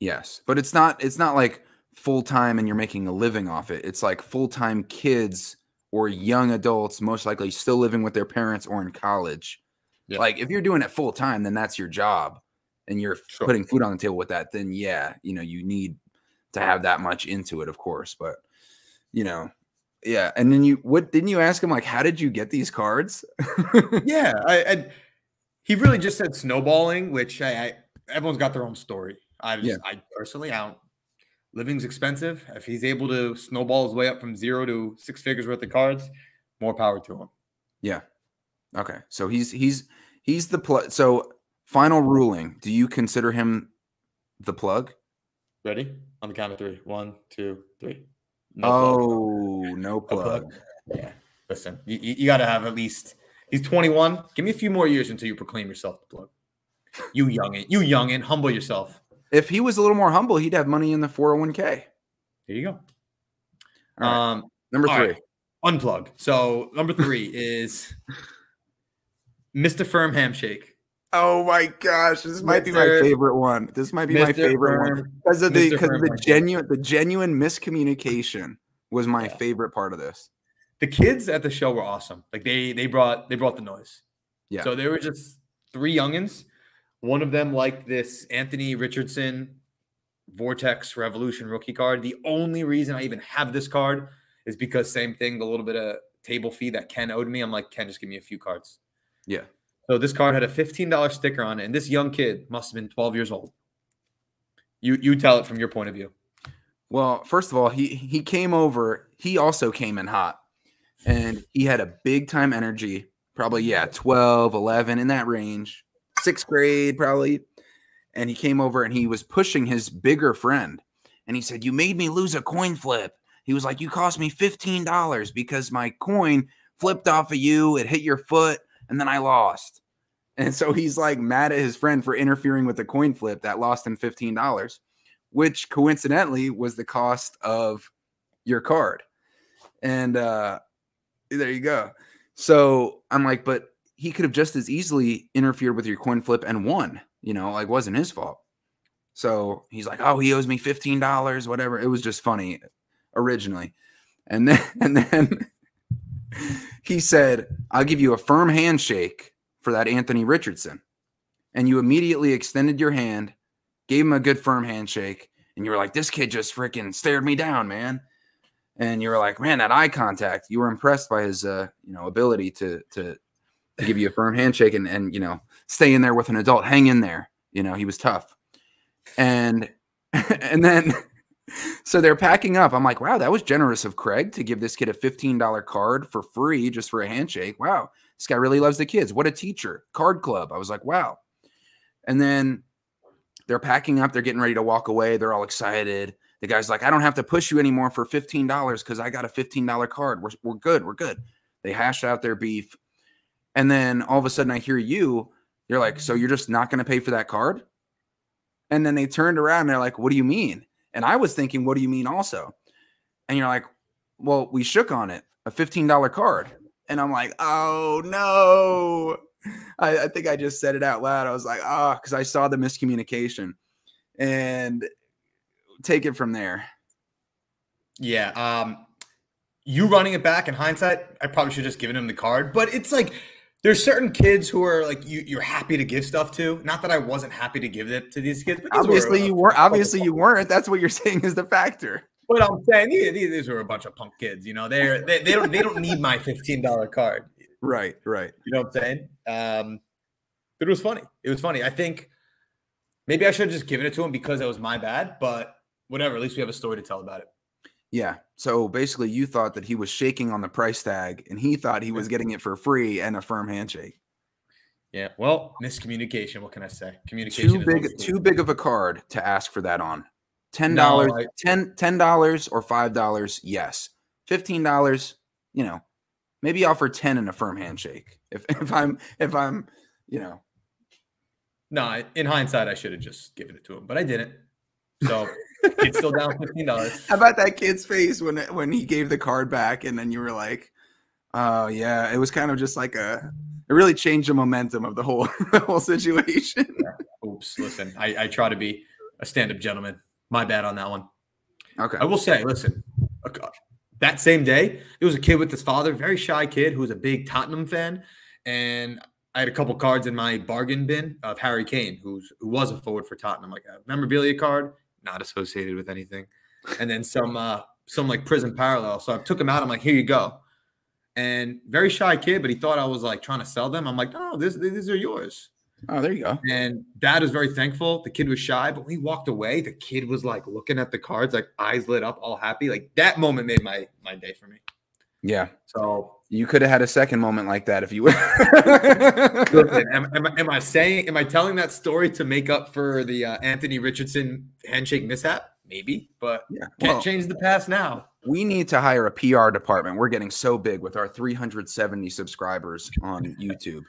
[SPEAKER 1] Yes. But it's not it's not like full time and you're making a living off it. It's like full-time kids or young adults most likely still living with their parents or in college.
[SPEAKER 2] Yeah.
[SPEAKER 1] Like if you're doing it full time then that's your job and you're
[SPEAKER 2] Sure.
[SPEAKER 1] putting food on the table with that then yeah, you know, you need to have that much into it of course, but you know, yeah. And then you what didn't you ask him like how did you get these cards?
[SPEAKER 2] yeah, I, and he really just said snowballing, which I, I everyone's got their own story. I just,
[SPEAKER 1] Yeah.
[SPEAKER 2] I personally, I don't. Living's expensive. If he's able to snowball his way up from zero to six figures worth of cards, more power to him.
[SPEAKER 1] Yeah. Okay. So he's he's he's the plug. So final ruling. Do you consider him the plug?
[SPEAKER 2] Ready? On the count of three. One, two, three. No plug.
[SPEAKER 1] oh, no
[SPEAKER 2] No
[SPEAKER 1] plug.
[SPEAKER 2] Yeah. Listen, you, you got to have at least. He's 21. Give me a few more years until you proclaim yourself the plug. You youngin, you youngin, humble yourself.
[SPEAKER 1] If he was a little more humble, he'd have money in the 401k.
[SPEAKER 2] There you go.
[SPEAKER 1] All right.
[SPEAKER 2] Um,
[SPEAKER 1] Number three.
[SPEAKER 2] right. unplug. So number three is Mr. Firm Handshake.
[SPEAKER 1] Oh my gosh, this might be my favorite one. This might be my
[SPEAKER 2] Mr.
[SPEAKER 1] favorite one because of the because the genuine the genuine miscommunication was my
[SPEAKER 2] Yeah.
[SPEAKER 1] favorite part of this.
[SPEAKER 2] The kids at the show were awesome. Like they they brought they brought the noise.
[SPEAKER 1] Yeah.
[SPEAKER 2] So there were just three youngins. One of them liked this Anthony Richardson Vortex Revolution rookie card. The only reason I even have this card is because same thing, the little bit of table fee that Ken owed me. I'm like, Ken, just give me a few cards.
[SPEAKER 1] Yeah.
[SPEAKER 2] So this card had a $15 sticker on it, and this young kid must have been 12 years old. You you tell it from your point of view.
[SPEAKER 1] Well, first of all, he he came over. He also came in hot, and he had a big time energy. Probably yeah, 12, 11 in that range, sixth grade probably. And he came over and he was pushing his bigger friend, and he said, "You made me lose a coin flip." He was like, "You cost me fifteen dollars because my coin flipped off of you. It hit your foot, and then I lost." And so he's like mad at his friend for interfering with the coin flip that lost him fifteen dollars which coincidentally was the cost of your card. And uh there you go. So I'm like, but he could have just as easily interfered with your coin flip and won, you know, like wasn't his fault. So he's like, oh, he owes me $15, whatever. It was just funny originally. And then and then he said, I'll give you a firm handshake for that Anthony Richardson. And you immediately extended your hand, gave him a good firm handshake, and you were like, This kid just freaking stared me down, man. And you were like, Man, that eye contact. You were impressed by his uh, you know, ability to to give you a firm handshake and and you know, stay in there with an adult, hang in there. You know, he was tough. And and then so they're packing up. I'm like, wow, that was generous of Craig to give this kid a $15 card for free just for a handshake. Wow, this guy really loves the kids. What a teacher. Card club. I was like, wow. And then they're packing up. They're getting ready to walk away. They're all excited. The guy's like, I don't have to push you anymore for $15 because I got a $15 card. We're, we're good. We're good. They hash out their beef. And then all of a sudden I hear you. You're like, so you're just not going to pay for that card? And then they turned around and they're like, what do you mean? And I was thinking, what do you mean also? And you're like, well, we shook on it, a $15 card. And I'm like, oh no. I, I think I just said it out loud. I was like, oh, because I saw the miscommunication. And take it from there.
[SPEAKER 2] Yeah. Um, you running it back in hindsight, I probably should have just given him the card. But it's like there's certain kids who are like you, you're happy to give stuff to. Not that I wasn't happy to give it to these kids.
[SPEAKER 1] obviously, were, you were. Obviously, you weren't. That's what you're saying is the factor.
[SPEAKER 2] But I'm saying these, these are a bunch of punk kids. You know, they're they, they don't they don't need my fifteen dollar card.
[SPEAKER 1] Right, right.
[SPEAKER 2] You know what I'm saying? Um, but it was funny. It was funny. I think maybe I should have just given it to him because it was my bad. But whatever. At least we have a story to tell about it.
[SPEAKER 1] Yeah. So basically, you thought that he was shaking on the price tag, and he thought he was getting it for free and a firm handshake.
[SPEAKER 2] Yeah. Well, miscommunication. What can I say? Communication.
[SPEAKER 1] Too big. Too big of a card to ask for that on. Ten dollars. No, ten ten dollars or five dollars. Yes. Fifteen dollars. You know, maybe offer ten and a firm handshake. If if I'm if I'm you know.
[SPEAKER 2] No, in hindsight, I should have just given it to him, but I didn't. So It's still down fifteen dollars.
[SPEAKER 1] How about that kid's face when when he gave the card back, and then you were like, "Oh yeah," it was kind of just like a. It really changed the momentum of the whole the whole situation.
[SPEAKER 2] Yeah. Oops! Listen, I, I try to be a stand-up gentleman. My bad on that one.
[SPEAKER 1] Okay.
[SPEAKER 2] I will say, listen, that same day, there was a kid with his father, very shy kid who was a big Tottenham fan, and I had a couple cards in my bargain bin of Harry Kane, who's who was a forward for Tottenham, like a memorabilia card not associated with anything. And then some uh some like Prizm parallel. So I took him out. I'm like, here you go. And very shy kid, but he thought I was like trying to sell them. I'm like, oh, this, these are yours.
[SPEAKER 1] Oh, there you go.
[SPEAKER 2] And dad was very thankful. The kid was shy, but when he walked away, the kid was like looking at the cards, like eyes lit up, all happy. Like that moment made my my day for me.
[SPEAKER 1] Yeah.
[SPEAKER 2] So
[SPEAKER 1] you could have had a second moment like that if you would.
[SPEAKER 2] Listen, am, am, am, I saying, am I telling that story to make up for the uh, Anthony Richardson handshake mishap? Maybe, but yeah. can't well, change the past now.
[SPEAKER 1] We need to hire a PR department. We're getting so big with our 370 subscribers on YouTube.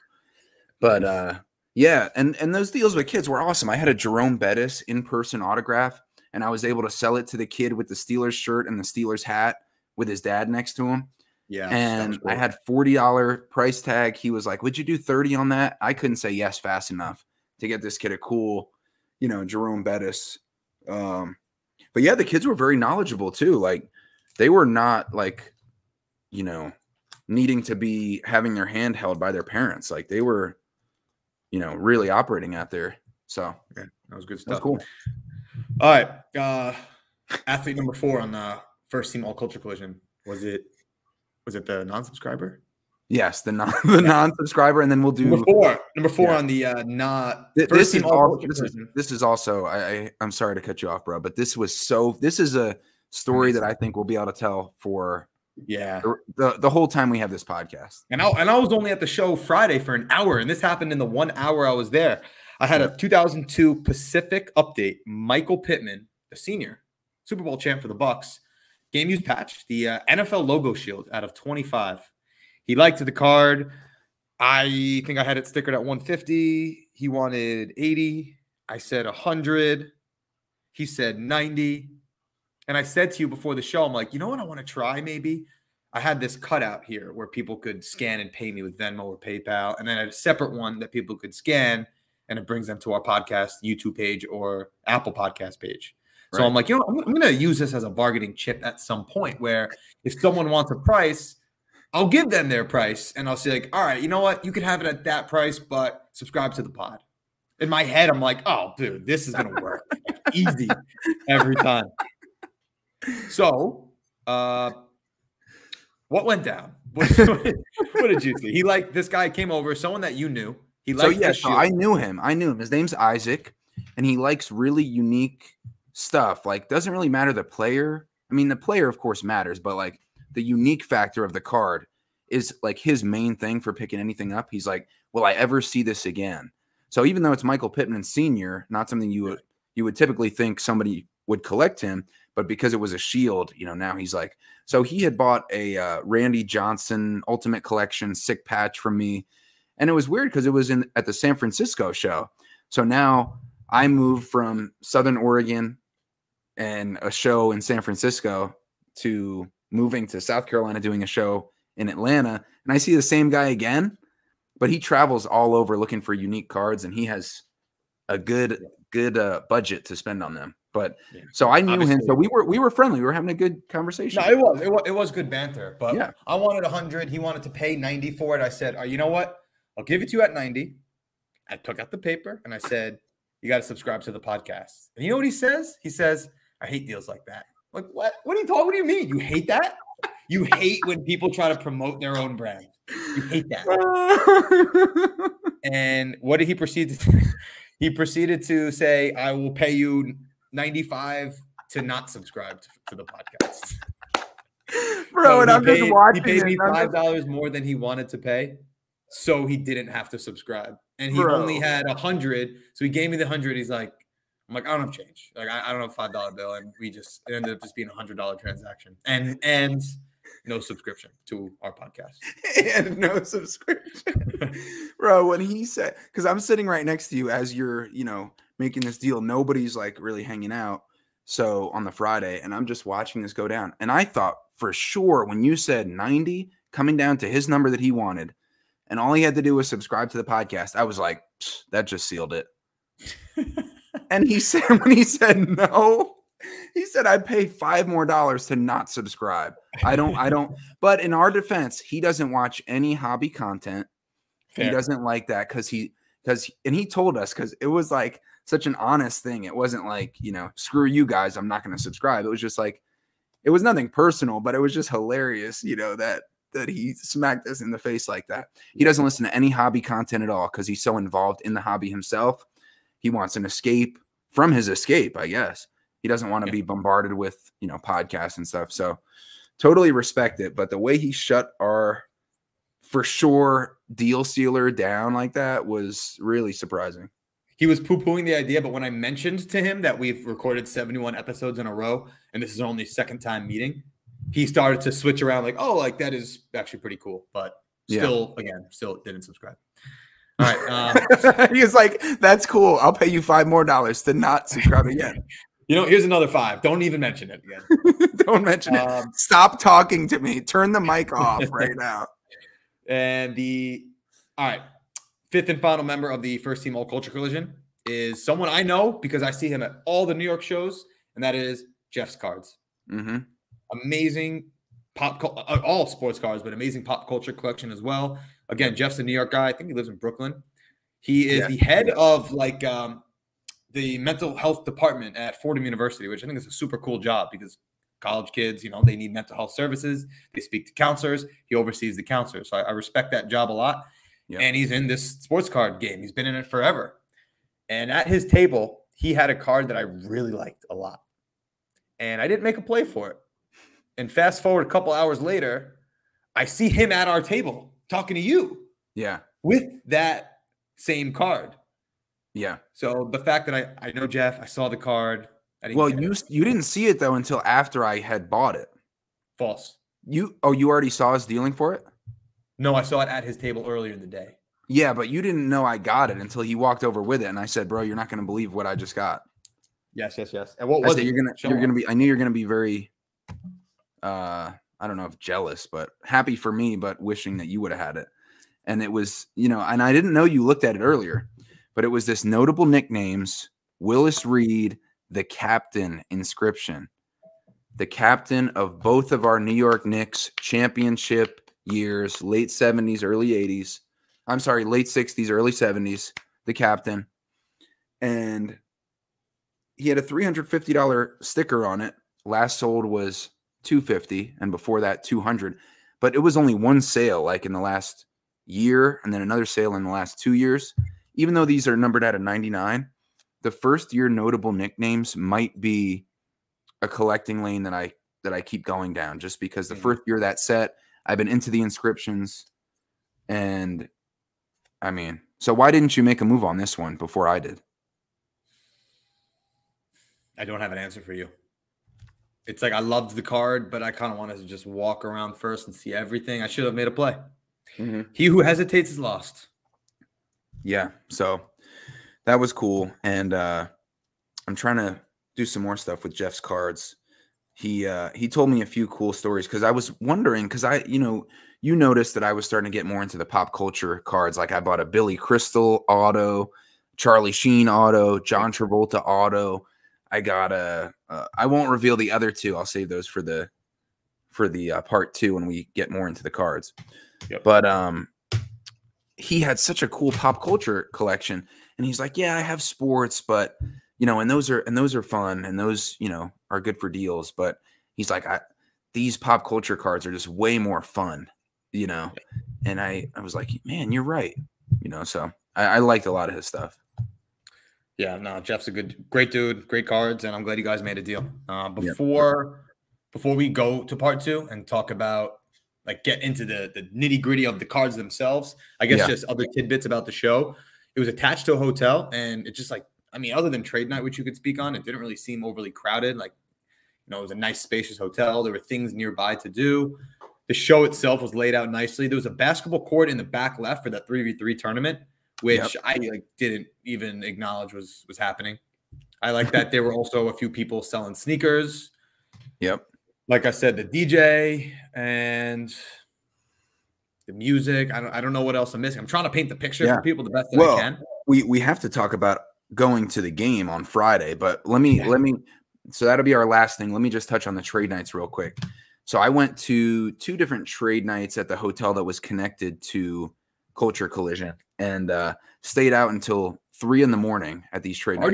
[SPEAKER 1] But uh, yeah, and and those deals with kids were awesome. I had a Jerome Bettis in person autograph, and I was able to sell it to the kid with the Steelers shirt and the Steelers hat with his dad next to him
[SPEAKER 2] yeah.
[SPEAKER 1] And I had $40 price tag. He was like, Would you do 30 on that? I couldn't say yes fast enough to get this kid a cool, you know, Jerome Bettis. Um, but yeah, the kids were very knowledgeable too. Like they were not like, you know, needing to be having their hand held by their parents. Like they were, you know, really operating out there. So
[SPEAKER 2] yeah, that was good stuff.
[SPEAKER 1] That's cool.
[SPEAKER 2] All right. Uh athlete number four on the first team all culture collision. Was it was it the non-subscriber?
[SPEAKER 1] Yes, the non the non-subscriber, and then we'll do
[SPEAKER 2] number four. Number four yeah. on the uh, not.
[SPEAKER 1] Th- this is all, this is this is also. I, I I'm sorry to cut you off, bro, but this was so. This is a story that I think we'll be able to tell for
[SPEAKER 2] yeah
[SPEAKER 1] the, the, the whole time we have this podcast.
[SPEAKER 2] And I and I was only at the show Friday for an hour, and this happened in the one hour I was there. I had a 2002 Pacific update. Michael Pittman, the senior Super Bowl champ for the Bucs, game used patch, the uh, NFL logo shield out of 25. He liked the card. I think I had it stickered at 150. He wanted 80. I said 100. He said 90. And I said to you before the show, I'm like, you know what I want to try maybe? I had this cutout here where people could scan and pay me with Venmo or PayPal. And then I had a separate one that people could scan and it brings them to our podcast YouTube page or Apple podcast page. So I'm like, you know, I'm, I'm going to use this as a bargaining chip at some point where if someone wants a price, I'll give them their price and I'll say, like, all right, you know what? You can have it at that price, but subscribe to the pod. In my head, I'm like, oh, dude, this is going to work easy every time. So, uh, what went down? What, what, did you see? He like this guy came over, someone that you knew. He
[SPEAKER 1] so yeah, so I knew him. I knew him. His name's Isaac, and he likes really unique stuff. Like, doesn't really matter the player. I mean, the player, of course, matters, but like the unique factor of the card is like his main thing for picking anything up. He's like, will I ever see this again? So even though it's Michael Pittman Sr., not something you would you would typically think somebody would collect him, but because it was a shield, you know, now he's like, so he had bought a uh, Randy Johnson Ultimate Collection sick patch from me, and it was weird because it was in at the San Francisco show. So now I moved from Southern Oregon and a show in San Francisco to moving to South Carolina doing a show in Atlanta, and I see the same guy again, but he travels all over looking for unique cards, and he has a good good uh, budget to spend on them. But yeah. so I knew Obviously, him. So we were we were friendly. We were having a good conversation.
[SPEAKER 2] No, it was it was, it was good banter. But yeah. I wanted hundred. He wanted to pay ninety for it. I said, oh, you know what? I'll give it to you at ninety. I took out the paper and I said, you got to subscribe to the podcast. And you know what he says? He says, I hate deals like that. Like what? What are you talking? What do you mean? You hate that? You hate when people try to promote their own brand. You hate that. and what did he proceed to? he proceeded to say, "I will pay you 95 to not subscribe to, to the podcast.
[SPEAKER 1] Bro, so and I'm
[SPEAKER 2] paid,
[SPEAKER 1] just watching.
[SPEAKER 2] He paid me five dollars more than he wanted to pay, so he didn't have to subscribe. And he Bro. only had a hundred, so he gave me the hundred. He's like, I'm like, I don't have change. Like, I, I don't have five dollar bill, and we just it ended up just being a hundred dollar transaction, and and no subscription to our podcast,
[SPEAKER 1] and no subscription, bro. When he said, because I'm sitting right next to you as you're, you know, making this deal. Nobody's like really hanging out. So on the Friday, and I'm just watching this go down. And I thought for sure when you said 90 coming down to his number that he wanted, and all he had to do was subscribe to the podcast, I was like, that just sealed it. and he said, when he said no, he said, I'd pay five more dollars to not subscribe. I don't, I don't, but in our defense, he doesn't watch any hobby content. Fair. He doesn't like that because he, because, and he told us because it was like, such an honest thing. It wasn't like, you know, screw you guys, I'm not going to subscribe. It was just like, it was nothing personal, but it was just hilarious, you know, that that he smacked us in the face like that. He doesn't listen to any hobby content at all because he's so involved in the hobby himself. He wants an escape from his escape, I guess. He doesn't want to yeah. be bombarded with, you know, podcasts and stuff. So totally respect it. But the way he shut our for sure deal sealer down like that was really surprising
[SPEAKER 2] he was poo pooing the idea, but when I mentioned to him that we've recorded 71 episodes in a row and this is only second time meeting, he started to switch around like, oh, like that is actually pretty cool. But still, yeah. again, still didn't subscribe. All right.
[SPEAKER 1] Um, he was like, that's cool. I'll pay you five more dollars to not subscribe again.
[SPEAKER 2] You know, here's another five. Don't even mention it again.
[SPEAKER 1] Don't mention um, it. Stop talking to me. Turn the mic off right now.
[SPEAKER 2] And the all right, fifth and final member of the first team all culture collision is someone I know because I see him at all the New York shows, and that is Jeff's cards.
[SPEAKER 1] Mm-hmm.
[SPEAKER 2] Amazing pop, uh, all sports cards, but amazing pop culture collection as well. Again, Jeff's a New York guy. I think he lives in Brooklyn. He is yeah. the head of like um, the mental health department at Fordham University, which I think is a super cool job because college kids, you know, they need mental health services. They speak to counselors. He oversees the counselors. So I, I respect that job a lot. Yep. And he's in this sports card game. He's been in it forever. And at his table, he had a card that I really liked a lot. And I didn't make a play for it. And fast forward a couple hours later, I see him at our table talking to you.
[SPEAKER 1] Yeah.
[SPEAKER 2] With that same card.
[SPEAKER 1] Yeah.
[SPEAKER 2] So the fact that I, I know Jeff, I saw the card.
[SPEAKER 1] well, you it. you didn't see it though until after I had bought it.
[SPEAKER 2] False.
[SPEAKER 1] You oh you already saw us dealing for it?
[SPEAKER 2] No, I saw it at his table earlier in the day.
[SPEAKER 1] Yeah, but you didn't know I got it until he walked over with it, and I said, "Bro, you're not going to believe what I just got."
[SPEAKER 2] Yes, yes, yes. And what was it?
[SPEAKER 1] You're gonna, Show you're gonna be. I knew you're gonna be very. Uh, I don't know if jealous, but happy for me, but wishing that mm-hmm. you would have had it. And it was, you know, and I didn't know you looked at it earlier, but it was this notable nicknames: Willis Reed, the captain inscription. The captain of both of our New York Knicks championship years, late 70s, early 80s. I'm sorry, late 60s, early 70s, the captain. And he had a $350 sticker on it. Last sold was 250 and before that 200. But it was only one sale like in the last year and then another sale in the last 2 years. Even though these are numbered out of 99, the first year notable nicknames might be a collecting lane that I that I keep going down just because the mm-hmm. first year that set, I've been into the inscriptions and I mean, so why didn't you make a move on this one before I did?
[SPEAKER 2] I don't have an answer for you. It's like I loved the card, but I kind of wanted to just walk around first and see everything. I should have made a play. Mm-hmm. He who hesitates is lost.
[SPEAKER 1] Yeah. So that was cool. And uh I'm trying to do some more stuff with Jeff's cards. He uh he told me a few cool stories because I was wondering because I, you know, you noticed that I was starting to get more into the pop culture cards. Like I bought a Billy Crystal auto, Charlie Sheen auto, John Travolta auto. I got a. Uh, I won't reveal the other two. I'll save those for the for the uh, part two when we get more into the cards. Yep. But um, he had such a cool pop culture collection, and he's like, "Yeah, I have sports, but you know, and those are and those are fun, and those you know are good for deals." But he's like, "I these pop culture cards are just way more fun, you know." And I I was like, "Man, you're right," you know. So I, I liked a lot of his stuff.
[SPEAKER 2] Yeah, no, Jeff's a good, great dude, great cards, and I'm glad you guys made a deal. Uh, before yep. before we go to part two and talk about like get into the the nitty gritty of the cards themselves, I guess yeah. just other tidbits about the show. It was attached to a hotel, and it just like I mean, other than trade night, which you could speak on, it didn't really seem overly crowded. Like, you know, it was a nice, spacious hotel. There were things nearby to do. The show itself was laid out nicely. There was a basketball court in the back left for that three v three tournament which yep. I like didn't even acknowledge was was happening. I like that there were also a few people selling sneakers.
[SPEAKER 1] Yep.
[SPEAKER 2] Like I said, the DJ and the music. I don't I don't know what else I'm missing. I'm trying to paint the picture yeah. for people the best that well, I can.
[SPEAKER 1] We we have to talk about going to the game on Friday, but let me yeah. let me so that'll be our last thing. Let me just touch on the trade nights real quick. So I went to two different trade nights at the hotel that was connected to Culture Collision and uh, stayed out until three in the morning at these trade
[SPEAKER 2] nights.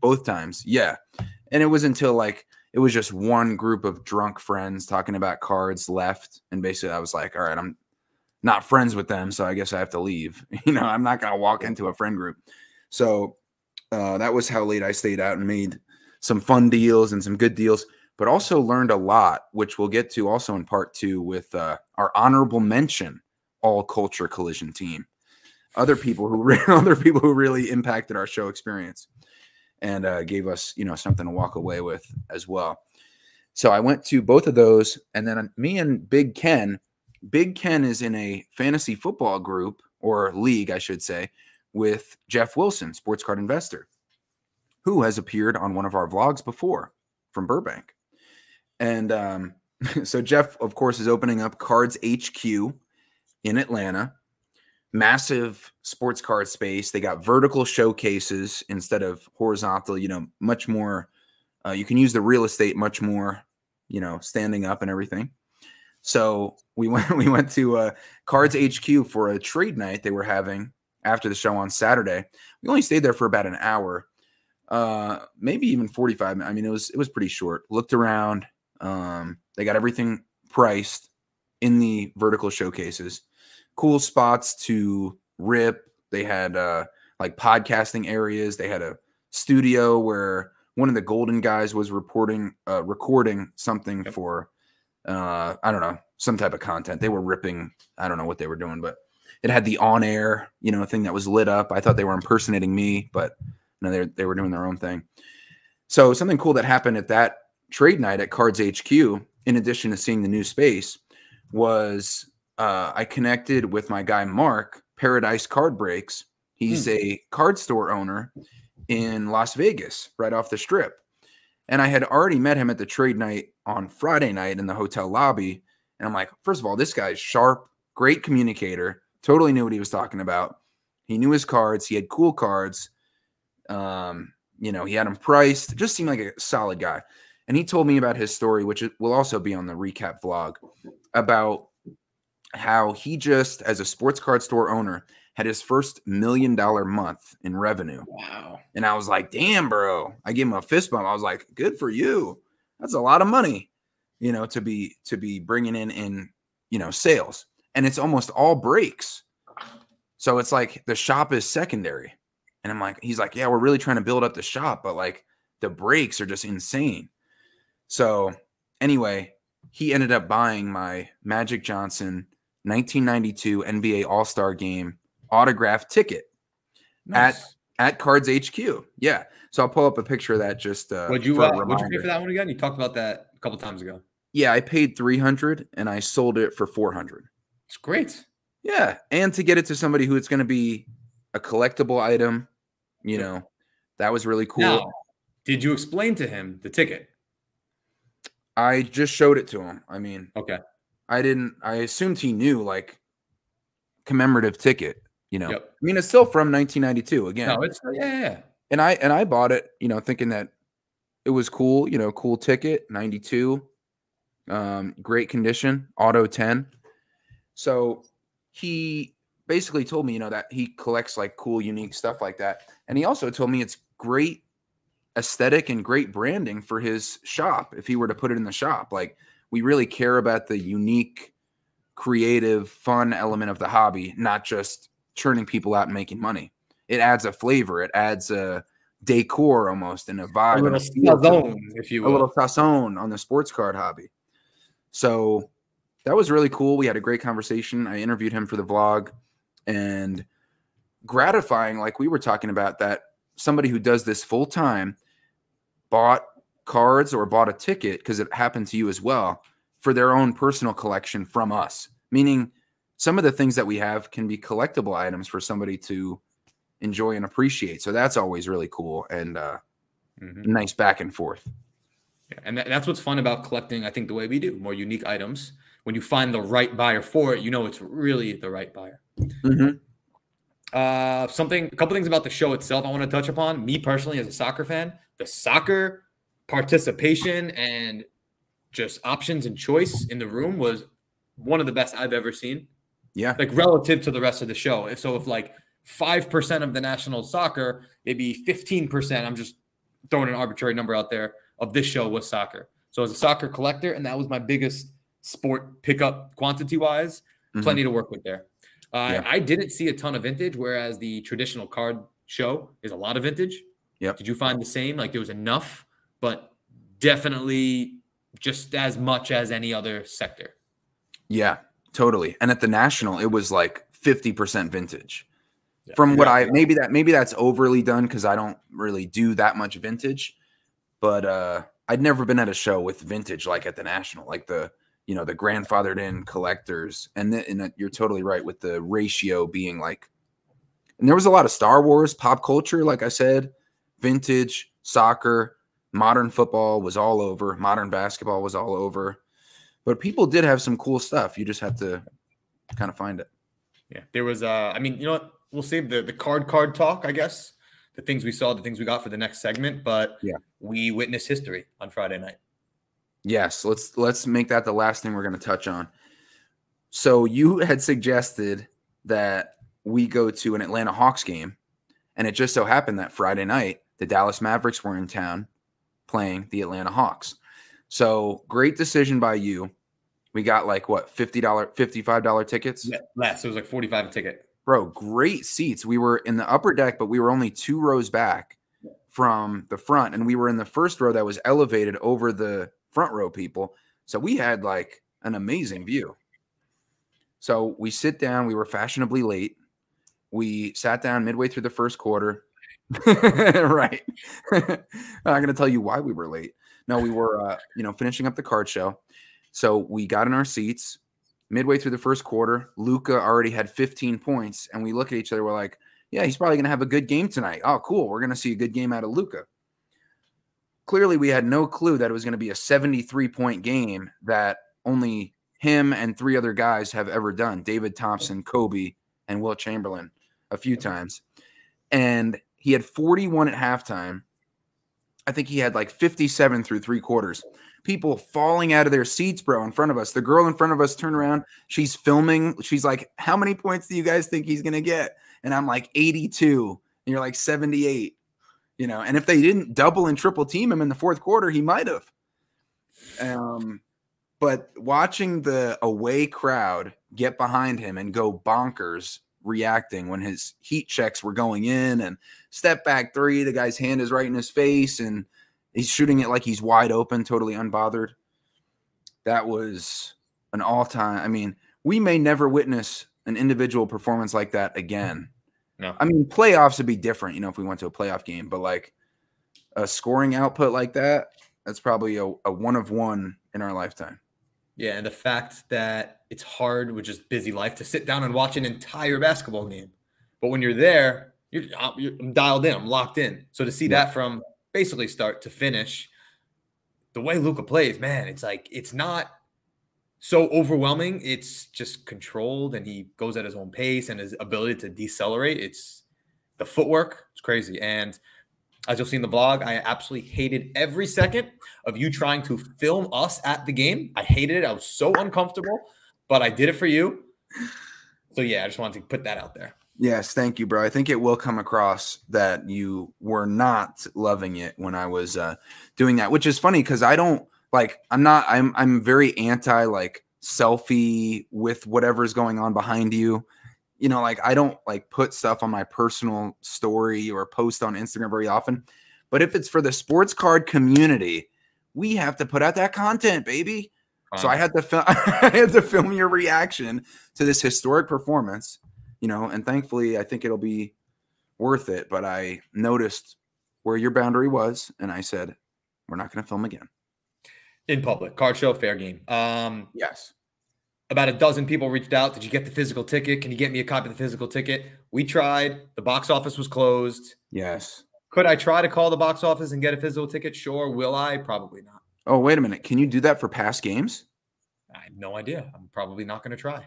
[SPEAKER 2] Both,
[SPEAKER 1] both times, yeah. And it was until like it was just one group of drunk friends talking about cards left, and basically I was like, all right, I'm not friends with them, so I guess I have to leave. You know, I'm not gonna walk into a friend group. So uh, that was how late I stayed out and made some fun deals and some good deals, but also learned a lot, which we'll get to also in part two with uh, our honorable mention all culture collision team other people who other people who really impacted our show experience and uh, gave us you know something to walk away with as well. So I went to both of those, and then me and Big Ken. Big Ken is in a fantasy football group or league, I should say, with Jeff Wilson, sports card investor, who has appeared on one of our vlogs before from Burbank. And um, so Jeff, of course, is opening up Cards HQ in Atlanta massive sports card space. They got vertical showcases instead of horizontal, you know, much more. Uh, you can use the real estate much more, you know, standing up and everything. So we went we went to uh, Cards HQ for a trade night they were having after the show on Saturday. We only stayed there for about an hour, uh, maybe even forty five. I mean, it was it was pretty short. Looked around. Um, they got everything priced in the vertical showcases cool spots to rip. They had uh, like podcasting areas. They had a studio where one of the Goldin guys was reporting, uh, recording something yep. for, uh, I don't know, some type of content. They were ripping. I don't know what they were doing, but it had the on air, you know, thing that was lit up. I thought they were impersonating me, but no, they they were doing their own thing. So something cool that happened at that trade night at Cards HQ, in addition to seeing the new space, was uh, I connected with my guy Mark Paradise Card Breaks. He's hmm. a card store owner in Las Vegas, right off the strip. And I had already met him at the trade night on Friday night in the hotel lobby. And I'm like, first of all, this guy's sharp, great communicator, totally knew what he was talking about. He knew his cards, he had cool cards. Um, you know, he had him priced, just seemed like a solid guy. And he told me about his story, which will also be on the recap vlog, about how he just, as a sports card store owner, had his first million dollar month in revenue.
[SPEAKER 2] Wow.
[SPEAKER 1] And I was like, damn, bro. I gave him a fist bump. I was like, good for you. That's a lot of money, you know, to be to be bringing in in, you know, sales. And it's almost all breaks. So it's like the shop is secondary. And I'm like, he's like, yeah, we're really trying to build up the shop, but like the breaks are just insane. So anyway, he ended up buying my Magic Johnson 1992 NBA All Star Game autograph ticket
[SPEAKER 2] Nice.
[SPEAKER 1] at Cards HQ. Yeah. So I'll pull up a picture of that just uh,
[SPEAKER 2] Would you
[SPEAKER 1] for a
[SPEAKER 2] uh, would you pay for that one again? You talked about that a couple times ago.
[SPEAKER 1] Yeah, I paid 300 and I sold it for 400.
[SPEAKER 2] It's great.
[SPEAKER 1] Yeah, and to get it to somebody who it's going to be a collectible item, you
[SPEAKER 2] Yeah.
[SPEAKER 1] know, that was really cool.
[SPEAKER 2] Now, did you explain to him the ticket?
[SPEAKER 1] I just showed it to him. I mean,
[SPEAKER 2] Okay.
[SPEAKER 1] I didn't. I assumed he knew like commemorative ticket. You know,
[SPEAKER 2] Yep.
[SPEAKER 1] I mean, it's still from 1992 again,
[SPEAKER 2] No, it's yeah, yeah, yeah.
[SPEAKER 1] and I and I bought it. You know, thinking that it was cool. You know, cool ticket, 92, um, great condition, auto 10. So he basically told me, you know, that he collects like cool, unique stuff like that, and he also told me it's great aesthetic and great branding for his shop if he were to put it in the shop. Like we really care about the unique, creative, fun element of the hobby, not just churning people out and making money. It adds a flavor, it adds a decor almost and a vibe,
[SPEAKER 2] A little
[SPEAKER 1] feel to it
[SPEAKER 2] zone, if you will.
[SPEAKER 1] a little sazon on the sports card hobby. So that was really cool. We had a great conversation. I interviewed him for the vlog and gratifying, like we were talking about, that somebody who does this full time bought cards or bought a ticket because it happened to you as well for their own personal collection from us. Meaning, some of the things that we have can be collectible items for somebody to enjoy and appreciate. So that's always really cool and uh,
[SPEAKER 2] Mhm.
[SPEAKER 1] nice back and forth.
[SPEAKER 2] Yeah, and that, that's what's fun about collecting. I think the way we do more unique items. When you find the right buyer for it, you know it's really the right buyer.
[SPEAKER 1] Mhm.
[SPEAKER 2] Uh, something, a couple things about the show itself. I want to touch upon. Me personally, as a soccer fan, the soccer participation and just options and choice in the room was one of the best I've ever seen.
[SPEAKER 1] Yeah.
[SPEAKER 2] Like relative to the rest of the show. If so, if like five percent of the national soccer, maybe fifteen percent. I'm just throwing an arbitrary number out there of this show was soccer. So as a soccer collector, and that was my biggest sport pickup quantity wise,
[SPEAKER 1] Mhm.
[SPEAKER 2] plenty to work with there. Uh,
[SPEAKER 1] Yeah.
[SPEAKER 2] I didn't see a ton of vintage, whereas the traditional card show is a lot of vintage.
[SPEAKER 1] Yeah.
[SPEAKER 2] Did you find the same? Like there was enough, but definitely just as much as any other sector.
[SPEAKER 1] Yeah, totally. And at the national, it was like 50% vintage.
[SPEAKER 2] Yeah.
[SPEAKER 1] From what
[SPEAKER 2] Yeah.
[SPEAKER 1] I maybe that maybe that's overly done because I don't really do that much vintage. But uh I'd never been at a show with vintage like at the national, like the you know the grandfathered in collectors. And then and that- you're totally right with the ratio being like and there was a lot of Star Wars pop culture, like I said, vintage, soccer, modern football was all over, modern basketball was all over. But people did have some cool stuff. You just have to kind of find it.
[SPEAKER 2] Yeah, there was. Uh, I mean, you know what? We'll save the the card card talk, I guess. The things we saw, the things we got for the next segment. But
[SPEAKER 1] Yeah.
[SPEAKER 2] we witnessed history on Friday night.
[SPEAKER 1] Yes, let's let's make that the last thing we're going to touch on. So you had suggested that we go to an Atlanta Hawks game, and it just so happened that Friday night the Dallas Mavericks were in town playing the Atlanta Hawks. So great decision by you. We got like what fifty dollar, fifty five dollar tickets,
[SPEAKER 2] Yeah, less. It was like forty five a ticket.
[SPEAKER 1] bro. Great seats. We were in the upper deck, but we were only two rows back from the front, and we were in the first row that was elevated over the front row people. So we had like an amazing view. So we sit down. We were fashionably late. We sat down midway through the first quarter. right. I'm going to tell you why we were late. No, we were, uh, you know, finishing up the card show. So we got in our seats midway through the first quarter. Luka already had 15 points, and we look at each other. We're like, "Yeah, he's probably going to have a good game tonight. Oh, cool. We're going to see a good game out of Luka." Clearly, we had no clue that it was going to be a 73 point game that only him and three other guys have ever done David Thompson, Kobe, and Wilt Chamberlain a few times. And he had 41 at halftime I think he had like 57 through three quarters. People falling out of their seats, bro, in front of us. The girl in front of us turned around. She's filming. She's like, How many points do you guys think he's going to get? And I'm like, 82. And you're like, 78. You know, and if they didn't double and triple team him in the fourth quarter, he might have. Um, but watching the away crowd get behind him and go bonkers reacting when his heat checks were going in and step back three, the guy's hand is right in his face and he's shooting it like he's wide open, totally unbothered. That was an all time. I mean, we may never witness an individual performance like that again.
[SPEAKER 2] No.
[SPEAKER 1] I mean, playoffs would be different, you know, if we went to a playoff game, but like a scoring output like that, that's probably a, a one of one in our lifetime.
[SPEAKER 2] Yeah, and the fact that it's hard with just busy life to sit down and watch an entire basketball game. But when you're there, you're, uh, you're I'm dialed in, I'm locked in. So to see yeah. that from basically start to finish, the way Luka plays, man, it's like it's not so overwhelming. It's just controlled, and he goes at his own pace, and his ability to decelerate. It's the footwork. It's crazy, and as you'll see in the vlog, I absolutely hated every second of you trying to film us at the game. I hated it. I was so uncomfortable, but I did it for you. So yeah, I just wanted to put that out there.
[SPEAKER 1] Yes, thank you, bro. I think it will come across that you were not loving it when I was uh, doing that, which is funny because I don't like. I'm not. I'm. I'm very anti like selfie with whatever's going on behind you you know, like I don't like put stuff on my personal story or post on Instagram very often. But if it's for the sports card community, we have to put out that content, baby. So I had to film I had to film your reaction to this historic performance, you know, and thankfully I think it'll be worth it. But I noticed where your boundary was, and I said, We're not gonna film again.
[SPEAKER 2] In public. Card show, fair game. Um
[SPEAKER 1] yes
[SPEAKER 2] about a dozen people reached out. Did you get the physical ticket? Can you get me a copy of the physical ticket? We tried. The box office was closed.
[SPEAKER 1] Yes.
[SPEAKER 2] Could I try to call the box office and get a physical ticket? Sure. Will I? Probably not.
[SPEAKER 1] Oh, wait a minute. Can you do that for past games?
[SPEAKER 2] I have no idea. I'm probably not going to try.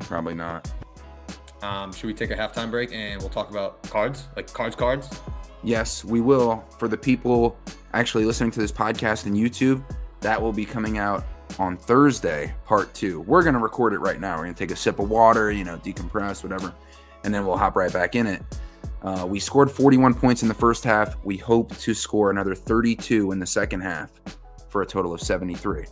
[SPEAKER 1] Probably not.
[SPEAKER 2] Um, should we take a halftime break and we'll talk about cards, like cards, cards?
[SPEAKER 1] Yes, we will. For the people actually listening to this podcast on YouTube, that will be coming out on Thursday, part two. We're going to record it right now. We're going to take a sip of water, you know, decompress, whatever, and then we'll hop right back in it. Uh, we scored 41 points in the first half. We hope to score another 32 in the second half for a total of 73.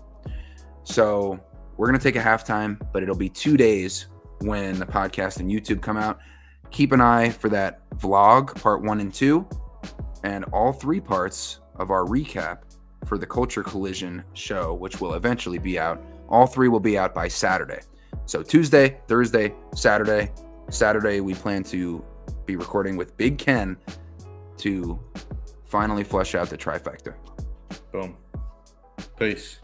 [SPEAKER 1] So we're going to take a halftime, but it'll be two days when the podcast and YouTube come out. Keep an eye for that vlog, part one and two, and all three parts of our recap for the Culture Collision show, which will eventually be out. All three will be out by Saturday. So Tuesday, Thursday, Saturday. Saturday, we plan to be recording with Big Ken to finally flush out the trifecta.
[SPEAKER 2] Boom. Peace.